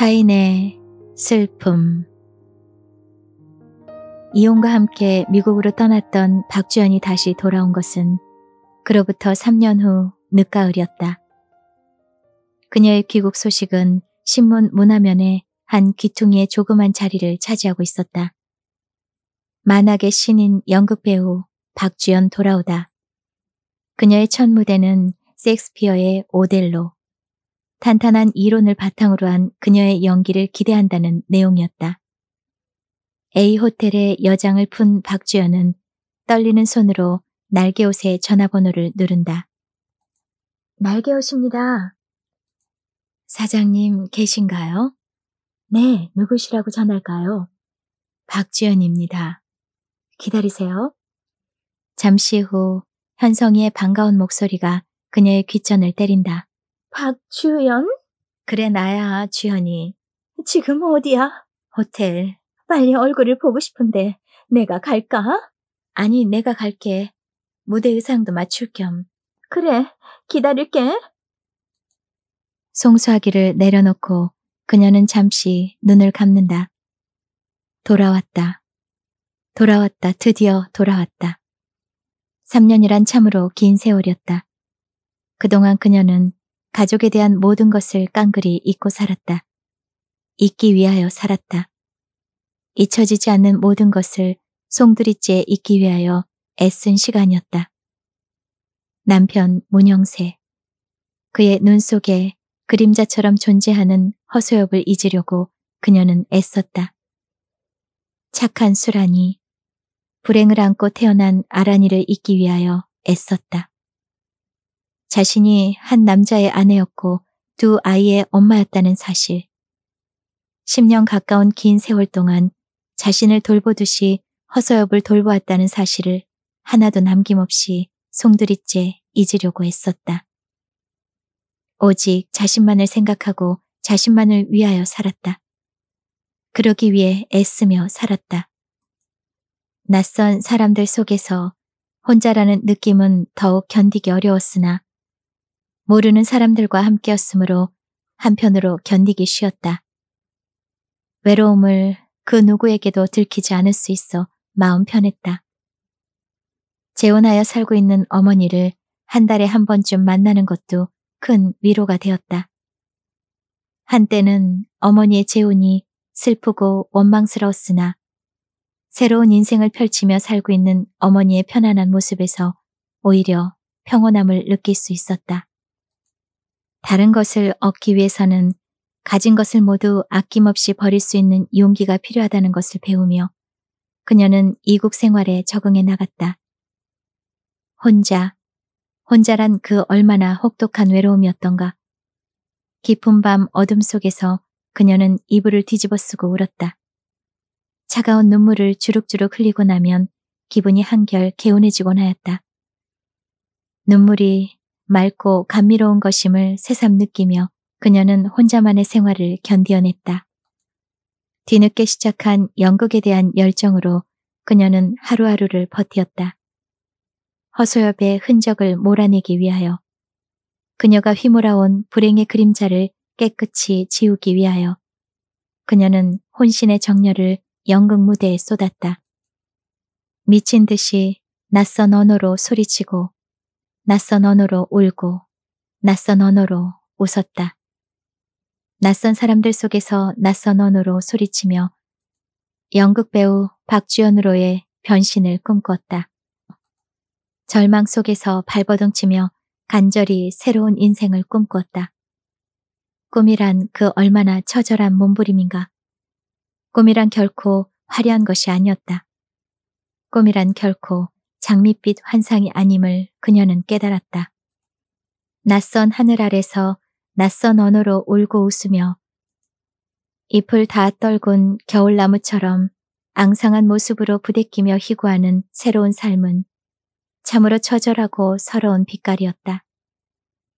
타인의 슬픔 이혼과 함께 미국으로 떠났던 박주연이 다시 돌아온 것은 그로부터 3년 후 늦가을이었다. 그녀의 귀국 소식은 신문 문화면에 한 귀퉁이의 조그만 자리를 차지하고 있었다. 만악의 신인 연극배우 박주연 돌아오다. 그녀의 첫 무대는 섹스피어의 오델로. 탄탄한 이론을 바탕으로 한 그녀의 연기를 기대한다는 내용이었다. A호텔의 여장을 푼 박주연은 떨리는 손으로 날개옷의 전화번호를 누른다. 날개옷입니다. 사장님 계신가요? 네, 누구시라고 전할까요? 박주연입니다. 기다리세요. 잠시 후 현성이의 반가운 목소리가 그녀의 귓전을 때린다. 박주연? 그래 나야 주연이. 지금 어디야? 호텔. 빨리 얼굴을 보고 싶은데 내가 갈까? 아니 내가 갈게. 무대 의상도 맞출 겸. 그래 기다릴게. 송수하기를 내려놓고 그녀는 잠시 눈을 감는다. 돌아왔다. 돌아왔다. 드디어 돌아왔다. 3년이란 참으로 긴 세월이었다. 그동안 그녀는 가족에 대한 모든 것을 깡그리 잊고 살았다. 잊기 위하여 살았다. 잊혀지지 않는 모든 것을 송두리째 잊기 위하여 애쓴 시간이었다. 남편 문영세. 그의 눈 속에 그림자처럼 존재하는 허소엽을 잊으려고 그녀는 애썼다. 착한 수란이 불행을 안고 태어난 아란이를 잊기 위하여 애썼다. 자신이 한 남자의 아내였고 두 아이의 엄마였다는 사실. 10년 가까운 긴 세월 동안 자신을 돌보듯이 허서엽을 돌보았다는 사실을 하나도 남김없이 송두리째 잊으려고 했었다. 오직 자신만을 생각하고 자신만을 위하여 살았다. 그러기 위해 애쓰며 살았다. 낯선 사람들 속에서 혼자라는 느낌은 더욱 견디기 어려웠으나 모르는 사람들과 함께였으므로 한편으로 견디기 쉬웠다. 외로움을 그 누구에게도 들키지 않을 수 있어 마음 편했다. 재혼하여 살고 있는 어머니를 한 달에 한 번쯤 만나는 것도 큰 위로가 되었다. 한때는 어머니의 재혼이 슬프고 원망스러웠으나 새로운 인생을 펼치며 살고 있는 어머니의 편안한 모습에서 오히려 평온함을 느낄 수 있었다. 다른 것을 얻기 위해서는 가진 것을 모두 아낌없이 버릴 수 있는 용기가 필요하다는 것을 배우며 그녀는 이국 생활에 적응해 나갔다. 혼자, 혼자란 그 얼마나 혹독한 외로움이었던가. 깊은 밤 어둠 속에서 그녀는 이불을 뒤집어 쓰고 울었다. 차가운 눈물을 주룩주룩 흘리고 나면 기분이 한결 개운해지곤 하였다. 눈물이 맑고 감미로운 것임을 새삼 느끼며 그녀는 혼자만의 생활을 견디어냈다. 뒤늦게 시작한 연극에 대한 열정으로 그녀는 하루하루를 버티었다. 허소엽의 흔적을 몰아내기 위하여 그녀가 휘몰아온 불행의 그림자를 깨끗이 지우기 위하여 그녀는 혼신의 정열을 연극 무대에 쏟았다. 미친 듯이 낯선 언어로 소리치고 낯선 언어로 울고 낯선 언어로 웃었다. 낯선 사람들 속에서 낯선 언어로 소리치며 연극 배우 박주연으로의 변신을 꿈꿨다. 절망 속에서 발버둥치며 간절히 새로운 인생을 꿈꿨다. 꿈이란 그 얼마나 처절한 몸부림인가. 꿈이란 결코 화려한 것이 아니었다. 꿈이란 결코 장밋빛 환상이 아님을 그녀는 깨달았다. 낯선 하늘 아래서 낯선 언어로 울고 웃으며 잎을 다 떨군 겨울나무처럼 앙상한 모습으로 부대끼며 희구하는 새로운 삶은 참으로 처절하고 서러운 빛깔이었다.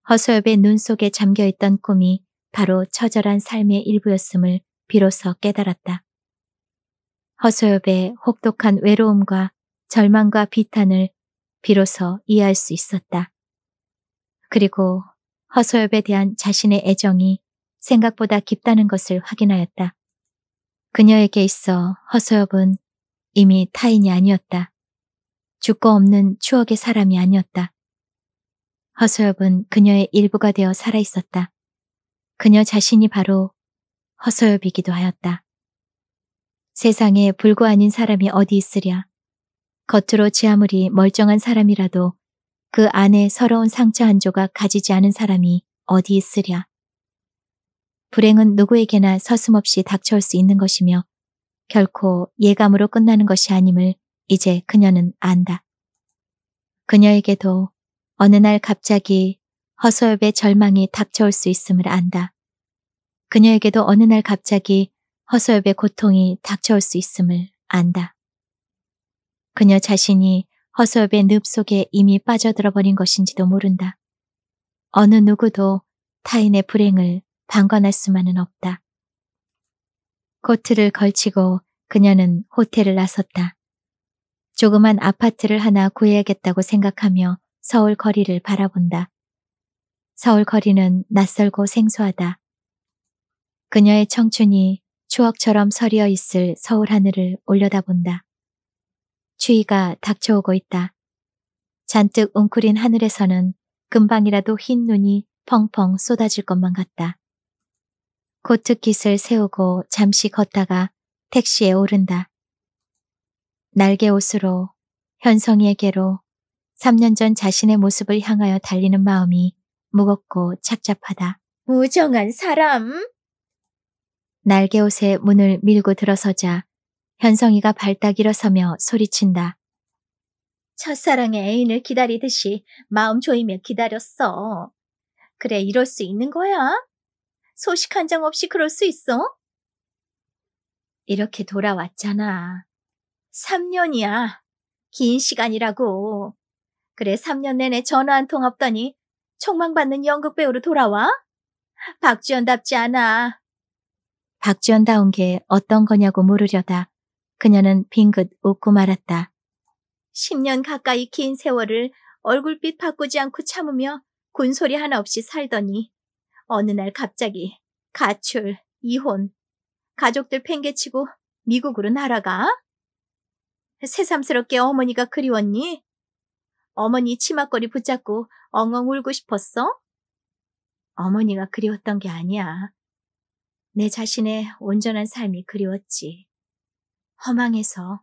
허소엽의 눈 속에 잠겨있던 꿈이 바로 처절한 삶의 일부였음을 비로소 깨달았다. 허소엽의 혹독한 외로움과 절망과 비탄을 비로소 이해할 수 있었다. 그리고 허소엽에 대한 자신의 애정이 생각보다 깊다는 것을 확인하였다. 그녀에게 있어 허소엽은 이미 타인이 아니었다. 죽고 없는 추억의 사람이 아니었다. 허소엽은 그녀의 일부가 되어 살아있었다. 그녀 자신이 바로 허소엽이기도 하였다. 세상에 불구 아닌 사람이 어디 있으랴. 겉으로 지 아무리 멀쩡한 사람이라도 그 안에 서러운 상처 한 조각 가지지 않은 사람이 어디 있으랴. 불행은 누구에게나 서슴없이 닥쳐올 수 있는 것이며 결코 예감으로 끝나는 것이 아님을 이제 그녀는 안다. 그녀에게도 어느 날 갑자기 허소엽의 절망이 닥쳐올 수 있음을 안다. 그녀에게도 어느 날 갑자기 허소엽의 고통이 닥쳐올 수 있음을 안다. 그녀 자신이 허소엽의 늪 속에 이미 빠져들어 버린 것인지도 모른다. 어느 누구도 타인의 불행을 방관할 수만은 없다. 코트를 걸치고 그녀는 호텔을 나섰다. 조그만 아파트를 하나 구해야겠다고 생각하며 서울 거리를 바라본다. 서울 거리는 낯설고 생소하다. 그녀의 청춘이 추억처럼 서리어 있을 서울 하늘을 올려다본다. 추위가 닥쳐오고 있다. 잔뜩 웅크린 하늘에서는 금방이라도 흰 눈이 펑펑 쏟아질 것만 같다. 코트킷을 세우고 잠시 걷다가 택시에 오른다. 날개 옷으로 현성이에게로 3년 전 자신의 모습을 향하여 달리는 마음이 무겁고 착잡하다. 무정한 사람? 날개 옷에 문을 밀고 들어서자 현성이가 발딱 일어서며 소리친다. 첫사랑의 애인을 기다리듯이 마음 조이며 기다렸어. 그래, 이럴 수 있는 거야? 소식 한 장 없이 그럴 수 있어? 이렇게 돌아왔잖아. 3년이야. 긴 시간이라고. 그래, 3년 내내 전화 한 통 없더니 촉망받는 연극배우로 돌아와? 박주연답지 않아. 박주연다운 게 어떤 거냐고 물으려다 그녀는 빙긋 웃고 말았다. 10년 가까이 긴 세월을 얼굴빛 바꾸지 않고 참으며 군소리 하나 없이 살더니 어느 날 갑자기 가출, 이혼, 가족들 팽개치고 미국으로 날아가? 새삼스럽게 어머니가 그리웠니? 어머니 치마거리 붙잡고 엉엉 울고 싶었어? 어머니가 그리웠던 게 아니야. 내 자신의 온전한 삶이 그리웠지. 허망해서.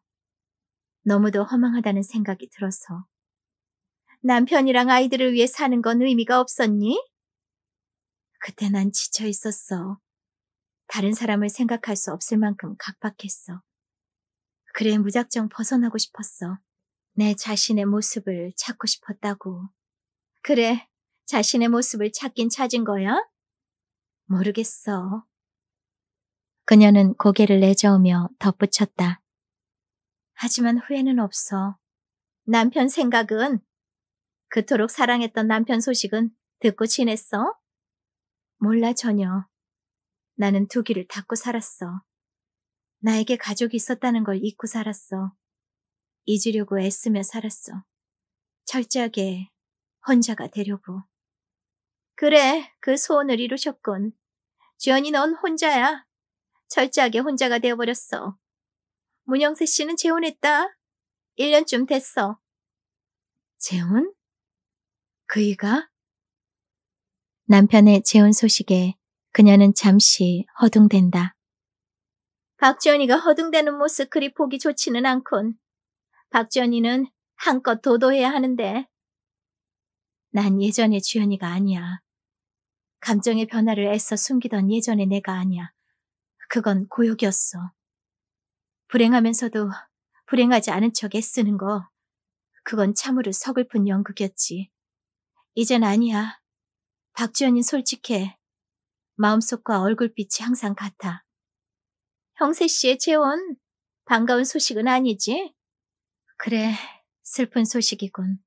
너무도 허망하다는 생각이 들어서. 남편이랑 아이들을 위해 사는 건 의미가 없었니? 그때 난 지쳐 있었어. 다른 사람을 생각할 수 없을 만큼 각박했어. 그래 무작정 벗어나고 싶었어. 내 자신의 모습을 찾고 싶었다고. 그래, 자신의 모습을 찾긴 찾은 거야? 모르겠어. 그녀는 고개를 내저으며 덧붙였다. 하지만 후회는 없어. 남편 생각은? 그토록 사랑했던 남편 소식은 듣고 지냈어? 몰라 전혀. 나는 두 귀를 닫고 살았어. 나에게 가족이 있었다는 걸 잊고 살았어. 잊으려고 애쓰며 살았어. 철저하게 혼자가 되려고. 그래, 그 소원을 이루셨군. 주연이 넌 혼자야. 철저하게 혼자가 되어버렸어. 문영세 씨는 재혼했다. 1년쯤 됐어. 재혼? 그이가? 남편의 재혼 소식에 그녀는 잠시 허둥댄다. 박지연이가 허둥대는 모습 그리 보기 좋지는 않군. 박지연이는 한껏 도도해야 하는데. 난 예전의 주연이가 아니야. 감정의 변화를 애써 숨기던 예전의 내가 아니야. 그건 고욕이었어. 불행하면서도 불행하지 않은 척 애쓰는 거. 그건 참으로 서글픈 연극이었지. 이젠 아니야. 박주연이 솔직해. 마음속과 얼굴빛이 항상 같아. 형세 씨의 재혼, 반가운 소식은 아니지? 그래, 슬픈 소식이군.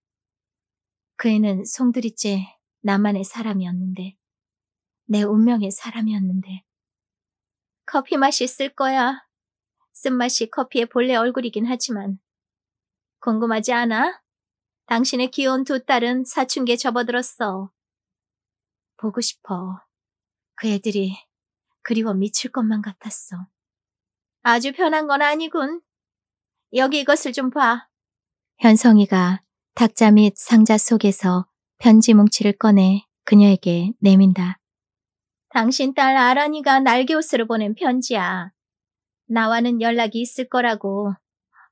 그 애는 송두리째 나만의 사람이었는데, 내 운명의 사람이었는데. 커피 맛이 있을 거야. 쓴맛이 커피의 본래 얼굴이긴 하지만. 궁금하지 않아? 당신의 귀여운 두 딸은 사춘기에 접어들었어. 보고 싶어. 그 애들이 그리워 미칠 것만 같았어. 아주 편한 건 아니군. 여기 이것을 좀 봐. 현성이가 탁자 및 상자 속에서 편지 뭉치를 꺼내 그녀에게 내민다. 당신 딸 아란이가 날개옷으로 보낸 편지야. 나와는 연락이 있을 거라고.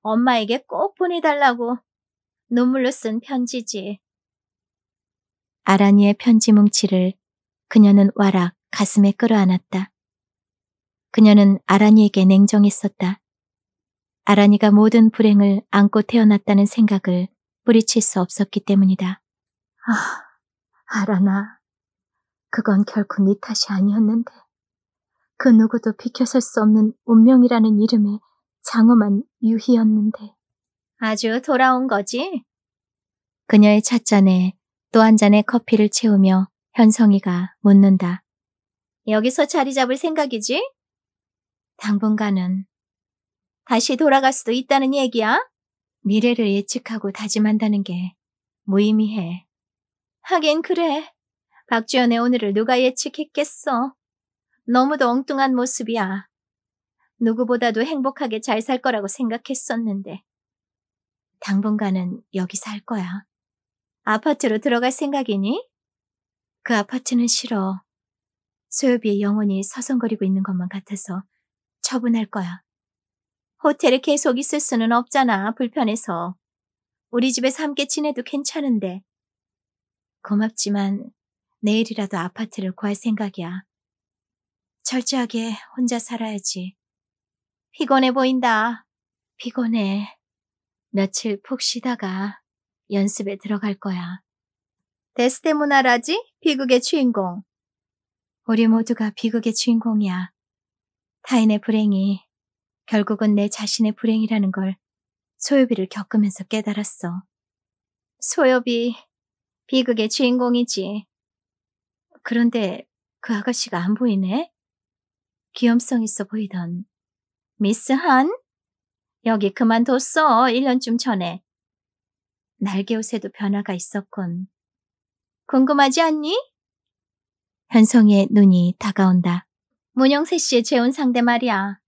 엄마에게 꼭 보내달라고. 눈물로 쓴 편지지. 아란이의 편지 뭉치를 그녀는 와락 가슴에 끌어안았다. 그녀는 아란이에게 냉정했었다. 아란이가 모든 불행을 안고 태어났다는 생각을 뿌리칠 수 없었기 때문이다. 아, 아란아. 그건 결코 네 탓이 아니었는데. 그 누구도 비켜설 수 없는 운명이라는 이름의 장엄한 유희였는데. 아주 돌아온 거지? 그녀의 찻잔에 또 한 잔의 커피를 채우며 현성이가 묻는다. 여기서 자리 잡을 생각이지? 당분간은 다시 돌아갈 수도 있다는 얘기야? 미래를 예측하고 다짐한다는 게 무의미해. 하긴 그래. 박주연의 오늘을 누가 예측했겠어. 너무도 엉뚱한 모습이야. 누구보다도 행복하게 잘 살 거라고 생각했었는데. 당분간은 여기 살 거야. 아파트로 들어갈 생각이니? 그 아파트는 싫어. 소요비에 영원히 서성거리고 있는 것만 같아서 처분할 거야. 호텔에 계속 있을 수는 없잖아, 불편해서. 우리 집에서 함께 지내도 괜찮은데. 고맙지만 내일이라도 아파트를 구할 생각이야. 철저하게 혼자 살아야지. 피곤해 보인다. 피곤해. 며칠 푹 쉬다가 연습에 들어갈 거야. 데스데모나라지? 비극의 주인공. 우리 모두가 비극의 주인공이야. 타인의 불행이 결국은 내 자신의 불행이라는 걸 소요비를 겪으면서 깨달았어. 소요비, 비극의 주인공이지. 그런데 그 아가씨가 안 보이네? 귀염성 있어 보이던. 미스 한? 여기 그만뒀어, 1년쯤 전에. 날개옷에도 변화가 있었군. 궁금하지 않니? 현성의 눈이 다가온다. 문영세 씨의 재혼 상대 말이야.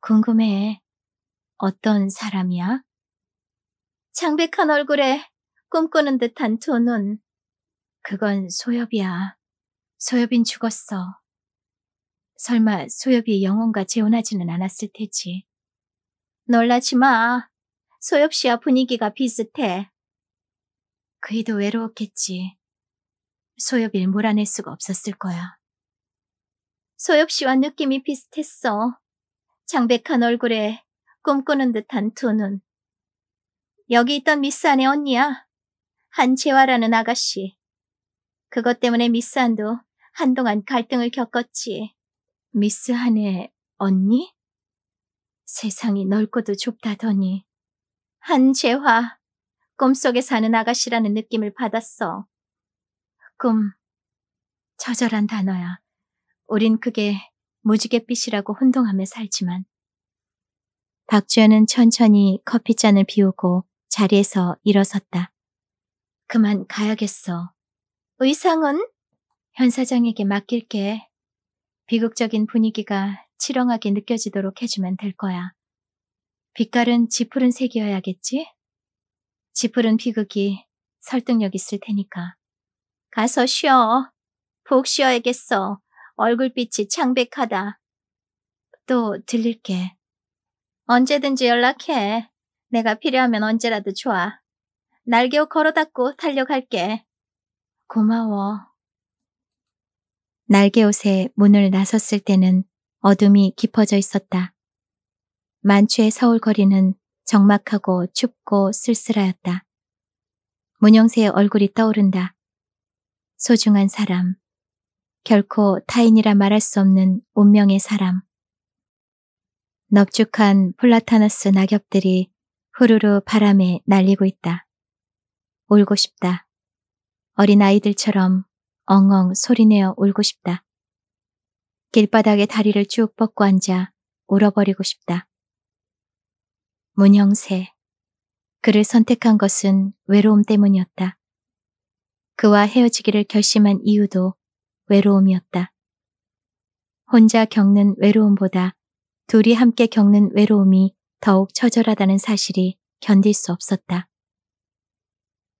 궁금해. 어떤 사람이야? 창백한 얼굴에 꿈꾸는 듯한 두 눈. 그건 소엽이야. 소엽인 죽었어. 설마 소엽이 영혼과 재혼하지는 않았을 테지. 놀라지 마. 소엽 씨와 분위기가 비슷해. 그이도 외로웠겠지. 소엽일 몰아낼 수가 없었을 거야. 소엽 씨와 느낌이 비슷했어. 창백한 얼굴에 꿈꾸는 듯한 두 눈. 여기 있던 미스 안의 언니야. 한재화라는 아가씨. 그것 때문에 미스 한도 한동안 갈등을 겪었지. 미스 한의 언니? 세상이 넓고도 좁다더니. 한재화. 꿈속에 사는 아가씨라는 느낌을 받았어. 꿈. 처절한 단어야. 우린 그게 무지갯빛이라고 혼동하며 살지만. 박주연은 천천히 커피잔을 비우고 자리에서 일어섰다. 그만 가야겠어. 의상은? 현 사장에게 맡길게. 비극적인 분위기가 치렁하게 느껴지도록 해주면 될 거야. 빛깔은 지푸른 색이어야겠지? 지푸른 비극이 설득력 있을 테니까. 가서 쉬어. 푹 쉬어야겠어. 얼굴빛이 창백하다. 또 들릴게. 언제든지 연락해. 내가 필요하면 언제라도 좋아. 날개옷 걸어 닫고 달려갈게. 고마워. 날개옷에 문을 나섰을 때는 어둠이 깊어져 있었다. 만추의 서울 거리는 적막하고 춥고 쓸쓸하였다. 문영세의 얼굴이 떠오른다. 소중한 사람. 결코 타인이라 말할 수 없는 운명의 사람. 넙죽한 플라타너스 낙엽들이 후루루 바람에 날리고 있다. 울고 싶다. 어린 아이들처럼 엉엉 소리내어 울고 싶다. 길바닥에 다리를 쭉 뻗고 앉아 울어버리고 싶다. 문형세. 그를 선택한 것은 외로움 때문이었다. 그와 헤어지기를 결심한 이유도 외로움이었다. 혼자 겪는 외로움보다 둘이 함께 겪는 외로움이 더욱 처절하다는 사실이 견딜 수 없었다.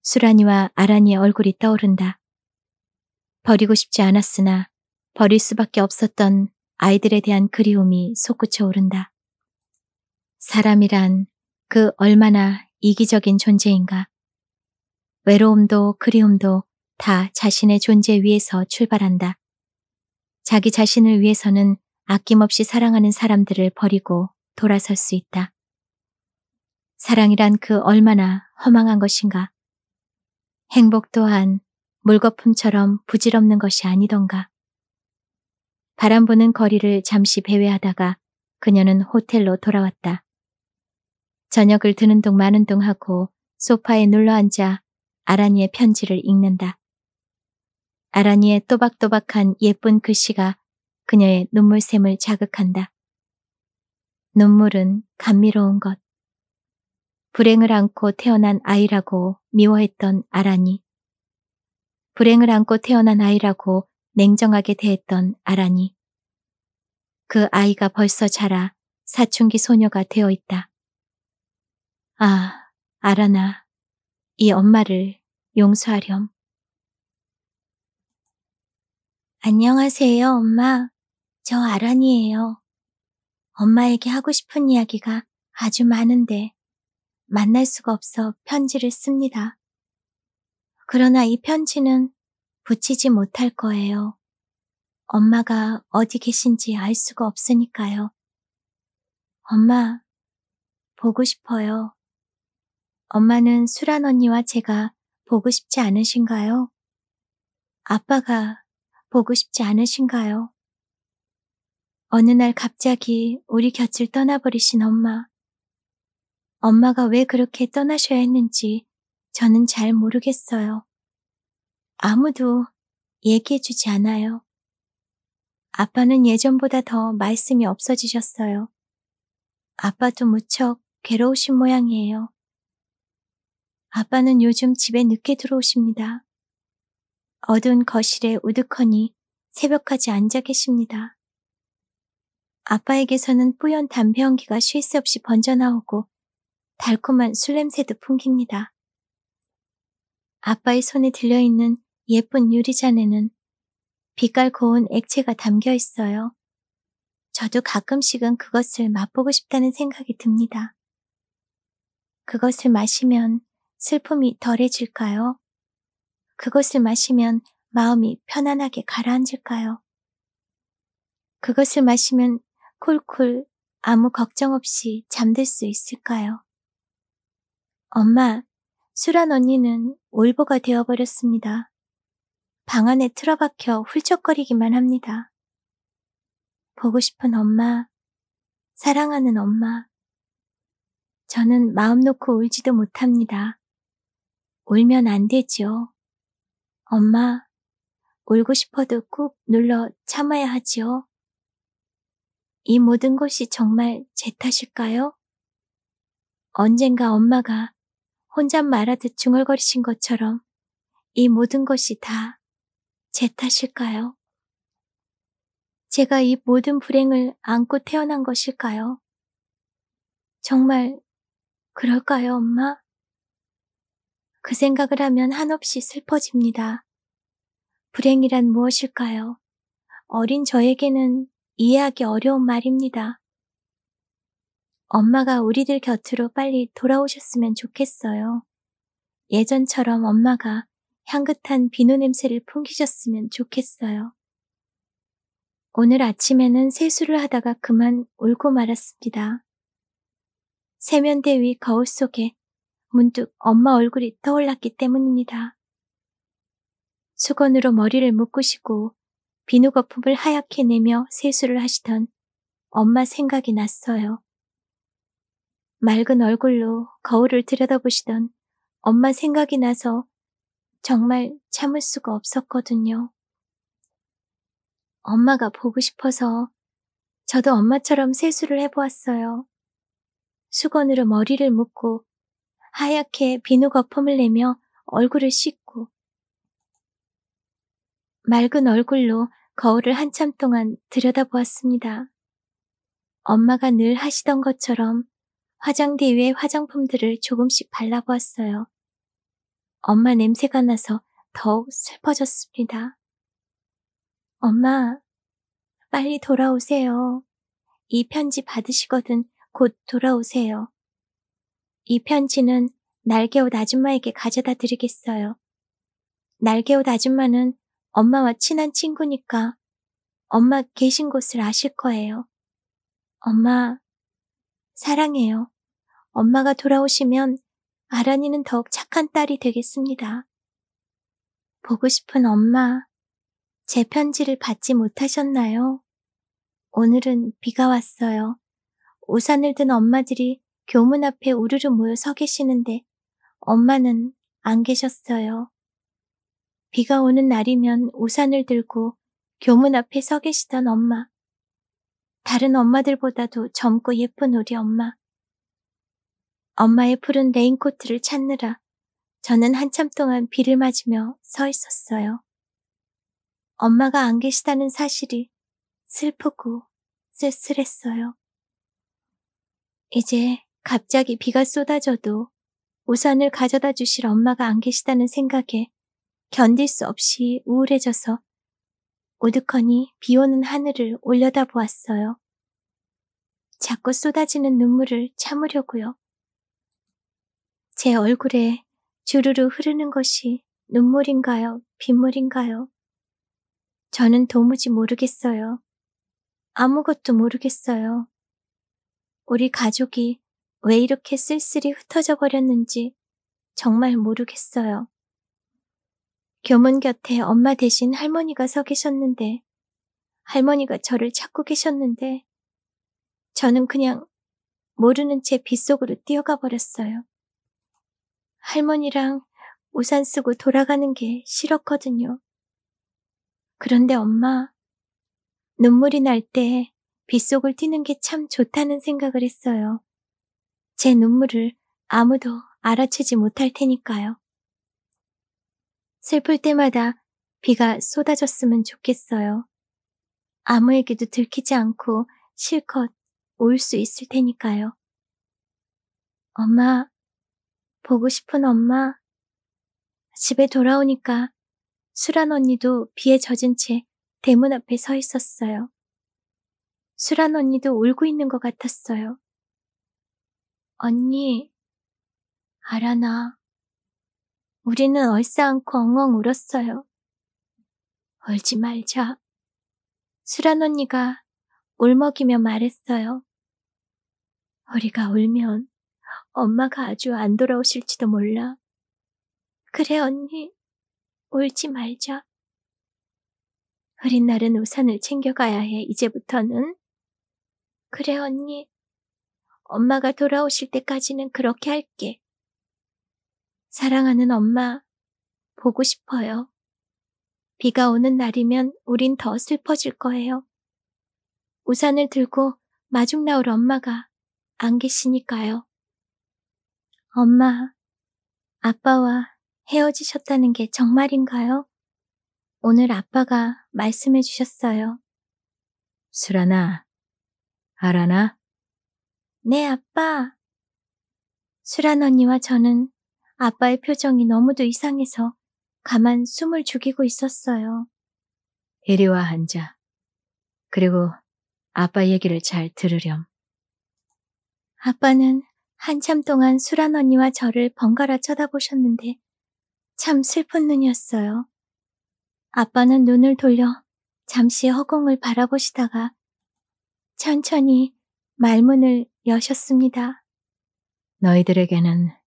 수란이와 아란이의 얼굴이 떠오른다. 버리고 싶지 않았으나 버릴 수밖에 없었던 아이들에 대한 그리움이 솟구쳐 오른다. 사람이란 그 얼마나 이기적인 존재인가. 외로움도 그리움도 다 자신의 존재 위에서 출발한다. 자기 자신을 위해서는 아낌없이 사랑하는 사람들을 버리고 돌아설 수 있다. 사랑이란 그 얼마나 허망한 것인가. 행복 또한 물거품처럼 부질없는 것이 아니던가. 바람 부는 거리를 잠시 배회하다가 그녀는 호텔로 돌아왔다. 저녁을 드는 둥 마는 둥 하고 소파에 눌러앉아 아라니의 편지를 읽는다. 아라니의 또박또박한 예쁜 글씨가 그녀의 눈물샘을 자극한다. 눈물은 감미로운 것. 불행을 안고 태어난 아이라고 미워했던 아라니. 불행을 안고 태어난 아이라고 냉정하게 대했던 아라니. 그 아이가 벌써 자라 사춘기 소녀가 되어 있다. 아, 아라나. 이 엄마를 용서하렴. 안녕하세요, 엄마. 저 아란이에요. 엄마에게 하고 싶은 이야기가 아주 많은데 만날 수가 없어 편지를 씁니다. 그러나 이 편지는 붙이지 못할 거예요. 엄마가 어디 계신지 알 수가 없으니까요. 엄마, 보고 싶어요. 엄마는 수란 언니와 제가 보고 싶지 않으신가요? 아빠가 보고 싶지 않으신가요? 어느 날 갑자기 우리 곁을 떠나버리신 엄마. 엄마가 왜 그렇게 떠나셔야 했는지 저는 잘 모르겠어요. 아무도 얘기해주지 않아요. 아빠는 예전보다 더 말씀이 없어지셨어요. 아빠도 무척 괴로우신 모양이에요. 아빠는 요즘 집에 늦게 들어오십니다. 어두운 거실에 우두커니 새벽까지 앉아 계십니다. 아빠에게서는 뿌연 담배 연기가 쉴 새 없이 번져나오고 달콤한 술 냄새도 풍깁니다. 아빠의 손에 들려있는 예쁜 유리잔에는 빛깔 고운 액체가 담겨 있어요. 저도 가끔씩은 그것을 맛보고 싶다는 생각이 듭니다. 그것을 마시면 슬픔이 덜해질까요? 그것을 마시면 마음이 편안하게 가라앉을까요? 그것을 마시면 쿨쿨 아무 걱정 없이 잠들 수 있을까요? 엄마, 수란 언니는 올보가 되어버렸습니다. 방 안에 틀어박혀 훌쩍거리기만 합니다. 보고 싶은 엄마, 사랑하는 엄마. 저는 마음 놓고 울지도 못합니다. 울면 안 되지요. 엄마, 울고 싶어도 꾹 눌러 참아야 하지요. 이 모든 것이 정말 제 탓일까요? 언젠가 엄마가 혼잣 말하듯 중얼거리신 것처럼 이 모든 것이 다 제 탓일까요? 제가 이 모든 불행을 안고 태어난 것일까요? 정말 그럴까요, 엄마? 그 생각을 하면 한없이 슬퍼집니다. 불행이란 무엇일까요? 어린 저에게는 이해하기 어려운 말입니다. 엄마가 우리들 곁으로 빨리 돌아오셨으면 좋겠어요. 예전처럼 엄마가 향긋한 비누 냄새를 풍기셨으면 좋겠어요. 오늘 아침에는 세수를 하다가 그만 울고 말았습니다. 세면대 위 거울 속에 문득 엄마 얼굴이 떠올랐기 때문입니다. 수건으로 머리를 묶으시고 비누 거품을 하얗게 내며 세수를 하시던 엄마 생각이 났어요. 맑은 얼굴로 거울을 들여다보시던 엄마 생각이 나서 정말 참을 수가 없었거든요. 엄마가 보고 싶어서 저도 엄마처럼 세수를 해보았어요. 수건으로 머리를 묶고 하얗게 비누 거품을 내며 얼굴을 씻고 맑은 얼굴로 거울을 한참 동안 들여다보았습니다. 엄마가 늘 하시던 것처럼 화장대 위에 화장품들을 조금씩 발라보았어요. 엄마 냄새가 나서 더욱 슬퍼졌습니다. 엄마, 빨리 돌아오세요. 이 편지 받으시거든 곧 돌아오세요. 이 편지는 날개옷 아줌마에게 가져다 드리겠어요. 날개옷 아줌마는 엄마와 친한 친구니까 엄마 계신 곳을 아실 거예요. 엄마, 사랑해요. 엄마가 돌아오시면 아란이는 더욱 착한 딸이 되겠습니다. 보고 싶은 엄마, 제 편지를 받지 못하셨나요? 오늘은 비가 왔어요. 우산을 든 엄마들이 교문 앞에 우르르 모여 서 계시는데 엄마는 안 계셨어요. 비가 오는 날이면 우산을 들고 교문 앞에 서 계시던 엄마. 다른 엄마들보다도 젊고 예쁜 우리 엄마. 엄마의 푸른 레인코트를 찾느라 저는 한참 동안 비를 맞으며 서 있었어요. 엄마가 안 계시다는 사실이 슬프고 쓸쓸했어요. 이제 갑자기 비가 쏟아져도 우산을 가져다 주실 엄마가 안 계시다는 생각에 견딜 수 없이 우울해져서 우두커니 비 오는 하늘을 올려다 보았어요. 자꾸 쏟아지는 눈물을 참으려고요. 제 얼굴에 주르르 흐르는 것이 눈물인가요? 빗물인가요? 저는 도무지 모르겠어요. 아무것도 모르겠어요. 우리 가족이 왜 이렇게 쓸쓸히 흩어져 버렸는지 정말 모르겠어요. 교문 곁에 엄마 대신 할머니가 서 계셨는데, 할머니가 저를 찾고 계셨는데, 저는 그냥 모르는 채 빗속으로 뛰어가 버렸어요. 할머니랑 우산 쓰고 돌아가는 게 싫었거든요. 그런데 엄마, 눈물이 날 때 빗속을 뛰는 게 참 좋다는 생각을 했어요. 제 눈물을 아무도 알아채지 못할 테니까요. 슬플 때마다 비가 쏟아졌으면 좋겠어요. 아무에게도 들키지 않고 실컷 올 수 있을 테니까요. 엄마, 보고 싶은 엄마. 집에 돌아오니까 수란 언니도 비에 젖은 채 대문 앞에 서 있었어요. 수란 언니도 울고 있는 것 같았어요. 언니, 알아나. 우리는 얼싸안고 엉엉 울었어요. 울지 말자. 수란 언니가 울먹이며 말했어요. 우리가 울면 엄마가 아주 안 돌아오실지도 몰라. 그래, 언니. 울지 말자. 흐린 날은 우산을 챙겨가야 해, 이제부터는. 그래, 언니. 엄마가 돌아오실 때까지는 그렇게 할게. 사랑하는 엄마, 보고 싶어요. 비가 오는 날이면 우린 더 슬퍼질 거예요. 우산을 들고 마중 나올 엄마가 안 계시니까요. 엄마, 아빠와 헤어지셨다는 게 정말인가요? 오늘 아빠가 말씀해 주셨어요. 수라나, 알아나? 네, 아빠. 수란 언니와 저는 아빠의 표정이 너무도 이상해서 가만 숨을 죽이고 있었어요. 이리 와 앉아. 그리고 아빠 얘기를 잘 들으렴. 아빠는 한참 동안 수란 언니와 저를 번갈아 쳐다보셨는데 참 슬픈 눈이었어요. 아빠는 눈을 돌려 잠시 허공을 바라보시다가 천천히 말문을 여셨습니다. 너희들에게는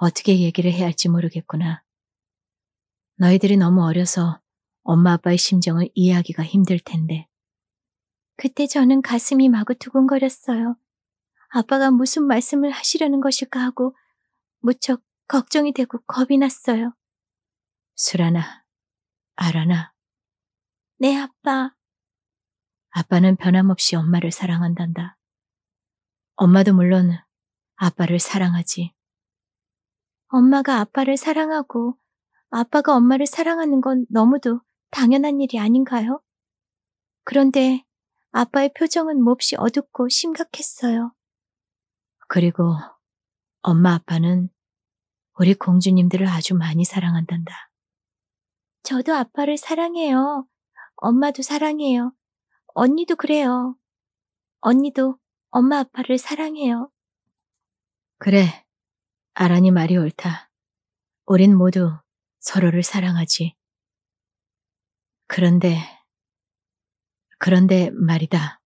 어떻게 얘기를 해야 할지 모르겠구나. 너희들이 너무 어려서 엄마 아빠의 심정을 이해하기가 힘들 텐데. 그때 저는 가슴이 마구 두근거렸어요. 아빠가 무슨 말씀을 하시려는 것일까 하고 무척 걱정이 되고 겁이 났어요. 수라나, 알아나. 네, 아빠. 아빠는 변함없이 엄마를 사랑한단다. 엄마도 물론 아빠를 사랑하지. 엄마가 아빠를 사랑하고 아빠가 엄마를 사랑하는 건 너무도 당연한 일이 아닌가요? 그런데 아빠의 표정은 몹시 어둡고 심각했어요. 그리고 엄마 아빠는 우리 공주님들을 아주 많이 사랑한단다. 저도 아빠를 사랑해요. 엄마도 사랑해요. 언니도 그래요. 언니도 엄마 아빠를 사랑해요. 그래, 아란이 말이 옳다. 우린 모두 서로를 사랑하지. 그런데, 그런데 말이다.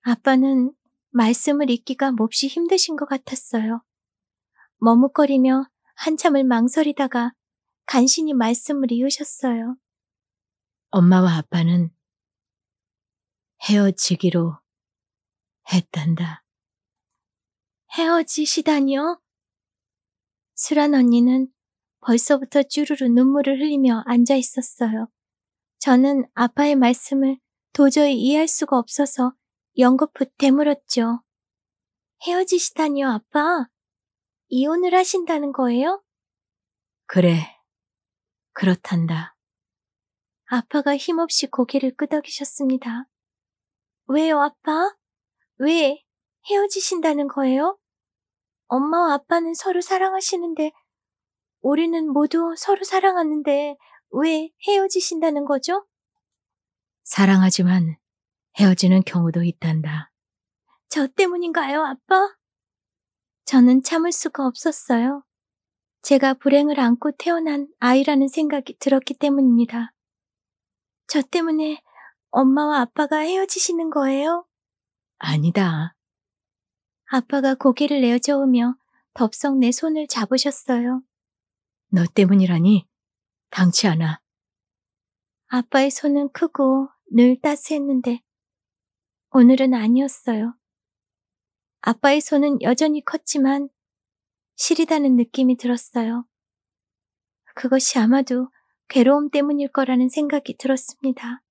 아빠는 말씀을 읽기가 몹시 힘드신 것 같았어요. 머뭇거리며 한참을 망설이다가 간신히 말씀을 이으셨어요. 엄마와 아빠는 헤어지기로 했단다. 헤어지시다니요? 수란 언니는 벌써부터 쭈루루 눈물을 흘리며 앉아 있었어요. 저는 아빠의 말씀을 도저히 이해할 수가 없어서 연거푸 되물었죠. 헤어지시다니요, 아빠? 이혼을 하신다는 거예요? 그래, 그렇단다. 아빠가 힘없이 고개를 끄덕이셨습니다. 왜요, 아빠? 왜 헤어지신다는 거예요? 엄마와 아빠는 서로 사랑하시는데, 우리는 모두 서로 사랑하는데, 왜 헤어지신다는 거죠? 사랑하지만 헤어지는 경우도 있단다. 저 때문인가요, 아빠? 저는 참을 수가 없었어요. 제가 불행을 안고 태어난 아이라는 생각이 들었기 때문입니다. 저 때문에 엄마와 아빠가 헤어지시는 거예요? 아니다. 아빠가 고개를 내어저으며 덥석 내 손을 잡으셨어요. 너 때문이라니 당치 않아. 아빠의 손은 크고 늘 따스했는데 오늘은 아니었어요. 아빠의 손은 여전히 컸지만 시리다는 느낌이 들었어요. 그것이 아마도 괴로움 때문일 거라는 생각이 들었습니다.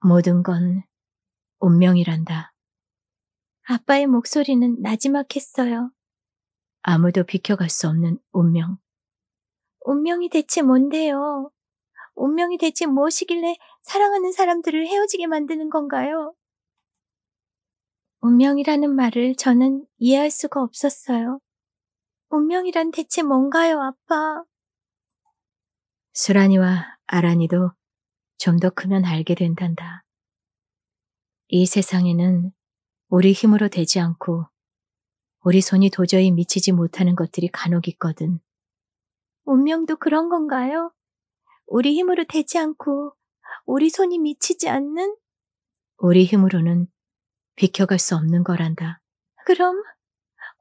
모든 건 운명이란다. 아빠의 목소리는 나지막했어요. 아무도 비켜갈 수 없는 운명. 운명이 대체 뭔데요? 운명이 대체 무엇이길래 사랑하는 사람들을 헤어지게 만드는 건가요? 운명이라는 말을 저는 이해할 수가 없었어요. 운명이란 대체 뭔가요, 아빠? 수란이와 아란이도 좀 더 크면 알게 된단다. 이 세상에는 우리 힘으로 되지 않고 우리 손이 도저히 미치지 못하는 것들이 간혹 있거든. 운명도 그런 건가요? 우리 힘으로 되지 않고 우리 손이 미치지 않는? 우리 힘으로는 비켜갈 수 없는 거란다. 그럼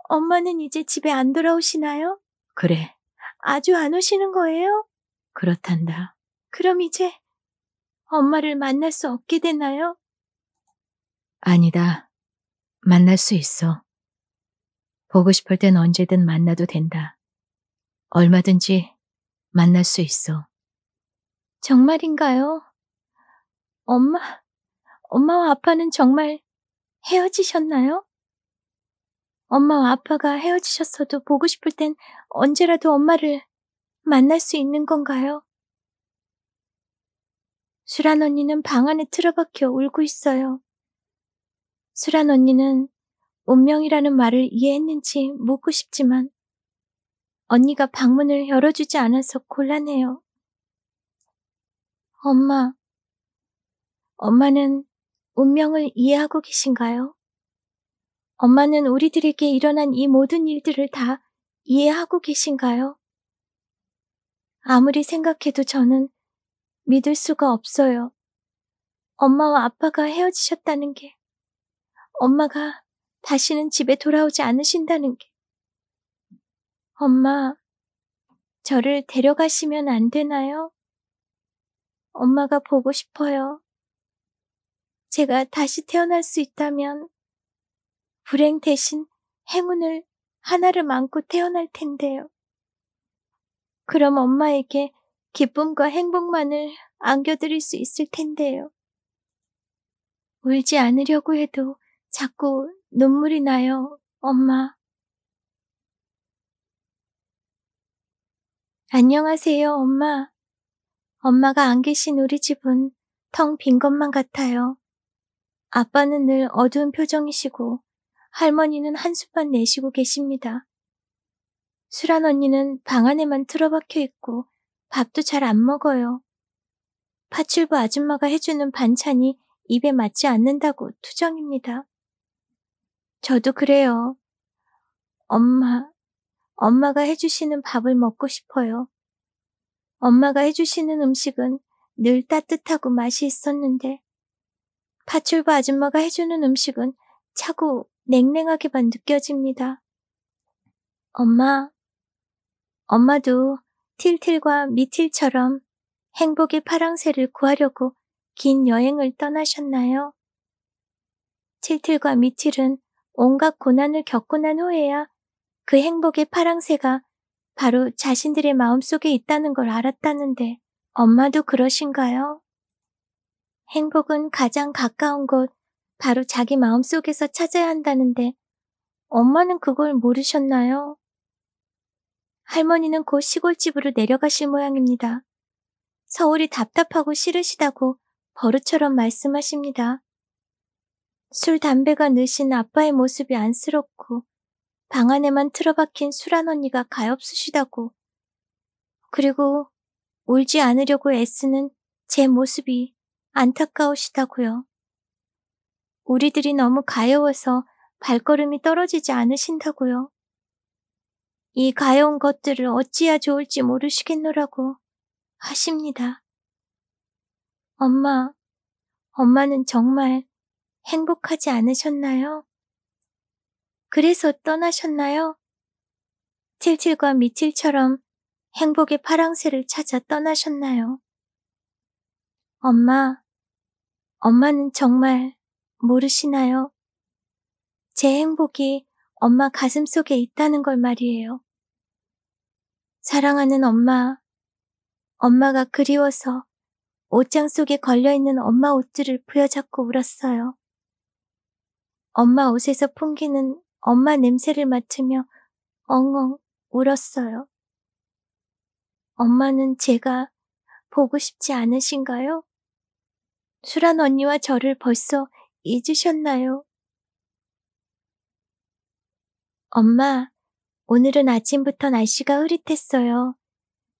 엄마는 이제 집에 안 돌아오시나요? 그래, 아주 안 오시는 거예요? 그렇단다. 그럼 이제 엄마를 만날 수 없게 되나요? 아니다. 만날 수 있어. 보고 싶을 땐 언제든 만나도 된다. 얼마든지 만날 수 있어. 정말인가요? 엄마, 엄마와 아빠는 정말 헤어지셨나요? 엄마와 아빠가 헤어지셨어도 보고 싶을 땐 언제라도 엄마를 만날 수 있는 건가요? 수란 언니는 방 안에 틀어박혀 울고 있어요. 수란 언니는 운명이라는 말을 이해했는지 묻고 싶지만 언니가 방문을 열어주지 않아서 곤란해요. 엄마, 엄마는 운명을 이해하고 계신가요? 엄마는 우리들에게 일어난 이 모든 일들을 다 이해하고 계신가요? 아무리 생각해도 저는 믿을 수가 없어요. 엄마와 아빠가 헤어지셨다는 게, 엄마가 다시는 집에 돌아오지 않으신다는 게. 엄마, 저를 데려가시면 안 되나요? 엄마가 보고 싶어요. 제가 다시 태어날 수 있다면 불행 대신 행운을 하나를 안고 태어날 텐데요. 그럼 엄마에게 기쁨과 행복만을 안겨드릴 수 있을 텐데요. 울지 않으려고 해도 자꾸 눈물이 나요, 엄마. 안녕하세요, 엄마. 엄마가 안 계신 우리 집은 텅 빈 것만 같아요. 아빠는 늘 어두운 표정이시고 할머니는 한숨만 내쉬고 계십니다. 수란 언니는 방 안에만 틀어박혀 있고 밥도 잘 안 먹어요. 파출부 아줌마가 해주는 반찬이 입에 맞지 않는다고 투정입니다. 저도 그래요. 엄마, 엄마가 해주시는 밥을 먹고 싶어요. 엄마가 해주시는 음식은 늘 따뜻하고 맛이 있었는데, 파출부 아줌마가 해주는 음식은 차고 냉랭하게만 느껴집니다. 엄마, 엄마도 틸틸과 미틸처럼 행복의 파랑새를 구하려고 긴 여행을 떠나셨나요? 틸틸과 미틸은 온갖 고난을 겪고 난 후에야 그 행복의 파랑새가 바로 자신들의 마음속에 있다는 걸 알았다는데 엄마도 그러신가요? 행복은 가장 가까운 곳, 바로 자기 마음속에서 찾아야 한다는데 엄마는 그걸 모르셨나요? 할머니는 곧 시골집으로 내려가실 모양입니다. 서울이 답답하고 싫으시다고 버릇처럼 말씀하십니다. 술, 담배가 느신 아빠의 모습이 안쓰럽고 방 안에만 틀어박힌 술한 언니가 가엾으시다고 그리고 울지 않으려고 애쓰는 제 모습이 안타까우시다고요. 우리들이 너무 가여워서 발걸음이 떨어지지 않으신다고요. 이 가여운 것들을 어찌해야 좋을지 모르시겠노라고 하십니다. 엄마, 엄마는 정말 행복하지 않으셨나요? 그래서 떠나셨나요? 칠칠과 미칠처럼 행복의 파랑새를 찾아 떠나셨나요? 엄마, 엄마는 정말 모르시나요? 제 행복이 엄마 가슴 속에 있다는 걸 말이에요. 사랑하는 엄마, 엄마가 그리워서 옷장 속에 걸려있는 엄마 옷들을 부여잡고 울었어요. 엄마 옷에서 풍기는 엄마 냄새를 맡으며 엉엉 울었어요. 엄마는 제가 보고 싶지 않으신가요? 수란 언니와 저를 벌써 잊으셨나요? 엄마, 오늘은 아침부터 날씨가 흐릿했어요.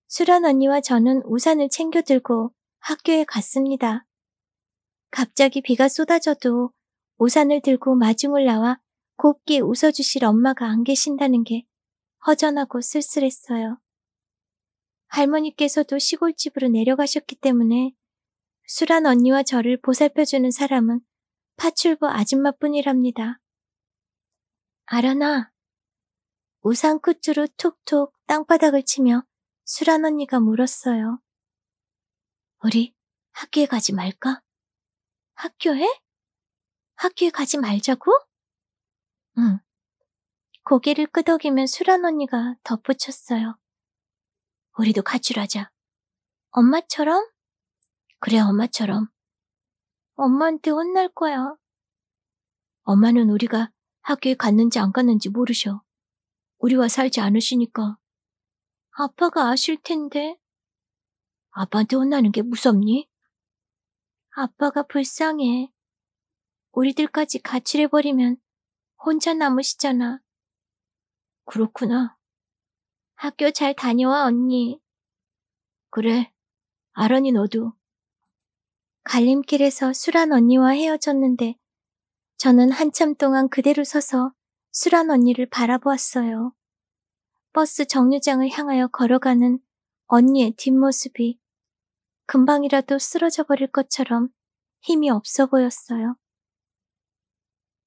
수란 언니와 저는 우산을 챙겨 들고 학교에 갔습니다. 갑자기 비가 쏟아져도 우산을 들고 마중을 나와 곱게 웃어주실 엄마가 안 계신다는 게 허전하고 쓸쓸했어요. 할머니께서도 시골집으로 내려가셨기 때문에 수란 언니와 저를 보살펴주는 사람은 파출부 아줌마뿐이랍니다. 아라나, 우산 끝으로 툭툭 땅바닥을 치며 수란 언니가 물었어요. 우리 학교에 가지 말까? 학교에? 학교에 가지 말자고? 응. 고개를 끄덕이면 수란 언니가 덧붙였어요. 우리도 가출하자. 엄마처럼? 그래, 엄마처럼. 엄마한테 혼날 거야. 엄마는 우리가 학교에 갔는지 안 갔는지 모르셔. 우리와 살지 않으시니까. 아빠가 아실 텐데. 아빠한테 혼나는 게 무섭니? 아빠가 불쌍해. 우리들까지 가출해버리면 혼자 남으시잖아. 그렇구나. 학교 잘 다녀와, 언니. 그래. 아런이 너도. 갈림길에서 수란 언니와 헤어졌는데 저는 한참 동안 그대로 서서 수란 언니를 바라보았어요. 버스 정류장을 향하여 걸어가는 언니의 뒷모습이 금방이라도 쓰러져 버릴 것처럼 힘이 없어 보였어요.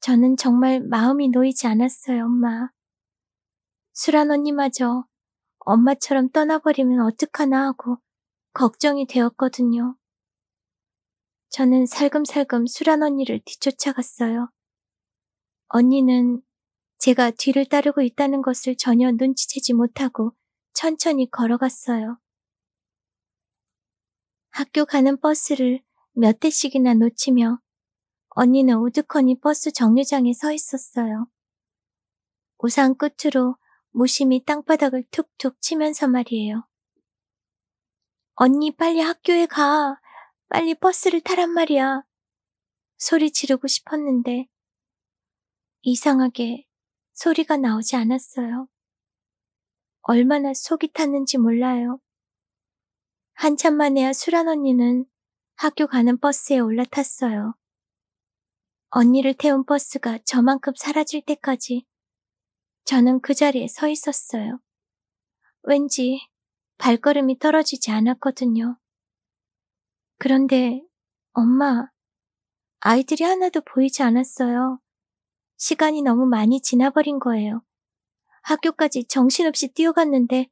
저는 정말 마음이 놓이지 않았어요, 엄마. 수란 언니마저 엄마처럼 떠나버리면 어떡하나 하고 걱정이 되었거든요. 저는 살금살금 수란 언니를 뒤쫓아갔어요. 언니는 제가 뒤를 따르고 있다는 것을 전혀 눈치채지 못하고 천천히 걸어갔어요. 학교 가는 버스를 몇 대씩이나 놓치며 언니는 우두커니 버스 정류장에 서 있었어요. 우산 끝으로 무심히 땅바닥을 툭툭 치면서 말이에요. 언니 빨리 학교에 가. 빨리 버스를 타란 말이야. 소리 지르고 싶었는데 이상하게 소리가 나오지 않았어요. 얼마나 속이 탔는지 몰라요. 한참 만에야 수란 언니는 학교 가는 버스에 올라탔어요. 언니를 태운 버스가 저만큼 사라질 때까지 저는 그 자리에 서 있었어요. 왠지 발걸음이 떨어지지 않았거든요. 그런데 엄마, 아이들이 하나도 보이지 않았어요. 시간이 너무 많이 지나버린 거예요. 학교까지 정신없이 뛰어갔는데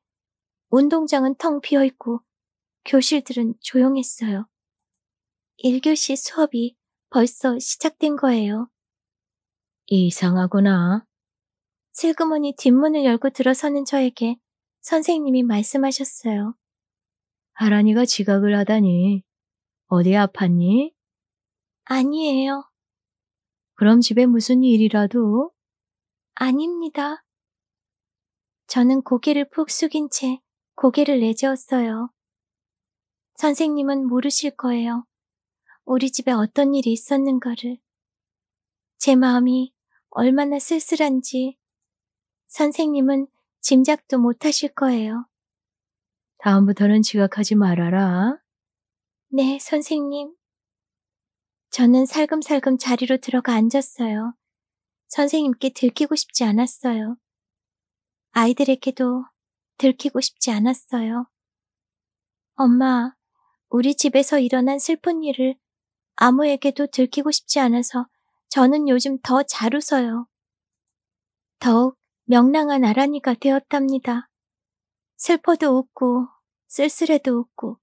운동장은 텅 비어있고 교실들은 조용했어요. 1교시 수업이 벌써 시작된 거예요. 이상하구나. 슬그머니 뒷문을 열고 들어서는 저에게 선생님이 말씀하셨어요. 하란이가 지각을 하다니. 어디 아팠니? 아니에요. 그럼 집에 무슨 일이라도? 아닙니다. 저는 고개를 푹 숙인 채 고개를 내저었어요. 선생님은 모르실 거예요. 우리 집에 어떤 일이 있었는가를. 제 마음이 얼마나 쓸쓸한지 선생님은 짐작도 못하실 거예요. 다음부터는 지각하지 말아라. 네, 선생님. 저는 살금살금 자리로 들어가 앉았어요. 선생님께 들키고 싶지 않았어요. 아이들에게도 들키고 싶지 않았어요. 엄마, 우리 집에서 일어난 슬픈 일을 아무에게도 들키고 싶지 않아서 저는 요즘 더 잘 웃어요. 더욱 명랑한 아란이가 되었답니다. 슬퍼도 웃고 쓸쓸해도 웃고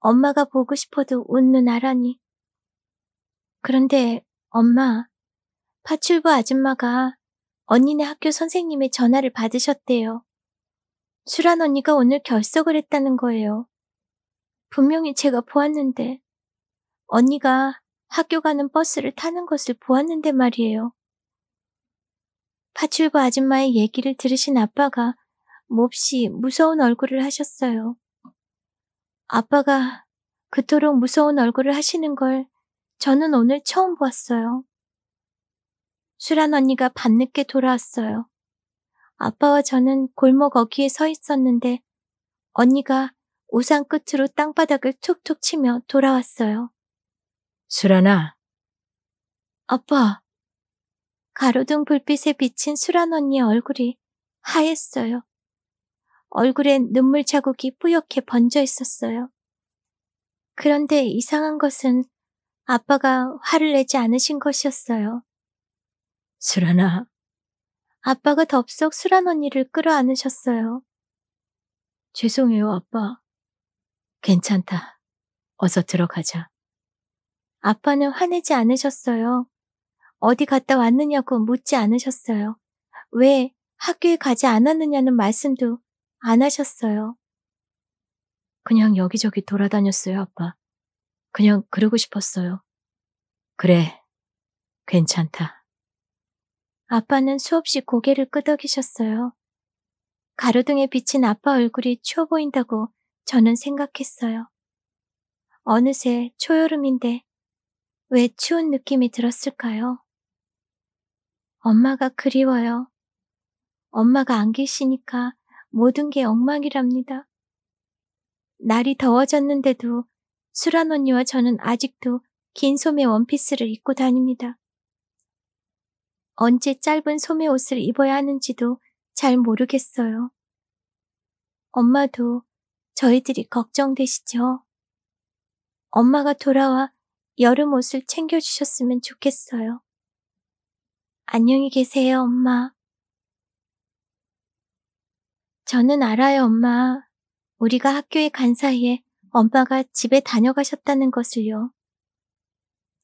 엄마가 보고 싶어도 웃는 아란이. 그런데 엄마, 파출부 아줌마가 언니네 학교 선생님의 전화를 받으셨대요. 수란 언니가 오늘 결석을 했다는 거예요. 분명히 제가 보았는데 언니가 학교 가는 버스를 타는 것을 보았는데 말이에요. 파출부 아줌마의 얘기를 들으신 아빠가 몹시 무서운 얼굴을 하셨어요. 아빠가 그토록 무서운 얼굴을 하시는 걸 저는 오늘 처음 보았어요. 수란 언니가 밤늦게 돌아왔어요. 아빠와 저는 골목 어귀에 서 있었는데 언니가 우산 끝으로 땅바닥을 툭툭 치며 돌아왔어요. 수란아, 아빠. 가로등 불빛에 비친 수란 언니의 얼굴이 하였어요. 얼굴엔 눈물 자국이 뿌옇게 번져 있었어요. 그런데 이상한 것은 아빠가 화를 내지 않으신 것이었어요. 수란아, 아빠가 덥석 수란 언니를 끌어안으셨어요. 죄송해요, 아빠. 괜찮다. 어서 들어가자. 아빠는 화내지 않으셨어요. 어디 갔다 왔느냐고 묻지 않으셨어요. 왜 학교에 가지 않았느냐는 말씀도 안 하셨어요. 그냥 여기저기 돌아다녔어요, 아빠. 그냥 그러고 싶었어요. 그래, 괜찮다. 아빠는 수없이 고개를 끄덕이셨어요. 가로등에 비친 아빠 얼굴이 추워 보인다고 저는 생각했어요. 어느새 초여름인데 왜 추운 느낌이 들었을까요? 엄마가 그리워요. 엄마가 안 계시니까 모든 게 엉망이랍니다. 날이 더워졌는데도 수란 언니와 저는 아직도 긴 소매 원피스를 입고 다닙니다. 언제 짧은 소매 옷을 입어야 하는지도 잘 모르겠어요. 엄마도 저희들이 걱정되시죠? 엄마가 돌아와 여름 옷을 챙겨주셨으면 좋겠어요. 안녕히 계세요, 엄마. 저는 알아요, 엄마. 우리가 학교에 간 사이에 엄마가 집에 다녀가셨다는 것을요.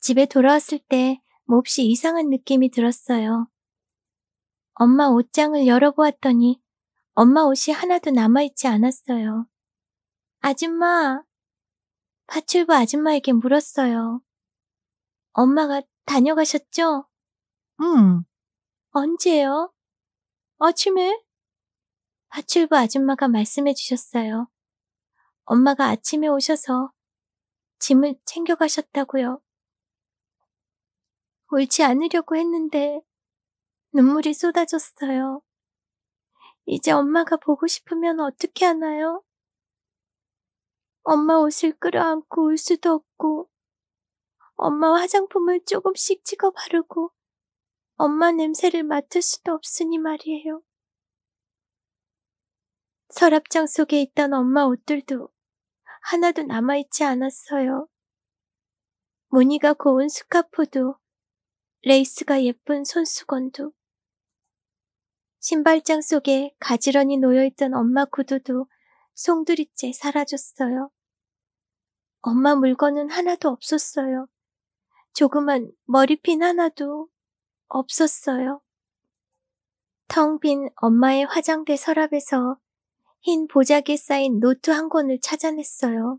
집에 돌아왔을 때 몹시 이상한 느낌이 들었어요. 엄마 옷장을 열어보았더니 엄마 옷이 하나도 남아있지 않았어요. 아줌마, 파출부 아줌마에게 물었어요. 엄마가 다녀가셨죠? 음, 언제요? 아침에? 파출부 아줌마가 말씀해 주셨어요. 엄마가 아침에 오셔서 짐을 챙겨가셨다고요. 울지 않으려고 했는데 눈물이 쏟아졌어요. 이제 엄마가 보고 싶으면 어떻게 하나요? 엄마 옷을 끌어안고 울 수도 없고, 엄마 화장품을 조금씩 찍어 바르고, 엄마 냄새를 맡을 수도 없으니 말이에요. 서랍장 속에 있던 엄마 옷들도 하나도 남아있지 않았어요. 무늬가 고운 스카프도, 레이스가 예쁜 손수건도, 신발장 속에 가지런히 놓여있던 엄마 구두도 송두리째 사라졌어요. 엄마 물건은 하나도 없었어요. 조그만 머리핀 하나도 없었어요. 텅 빈 엄마의 화장대 서랍에서 흰 보자기에 쌓인 노트 한 권을 찾아냈어요.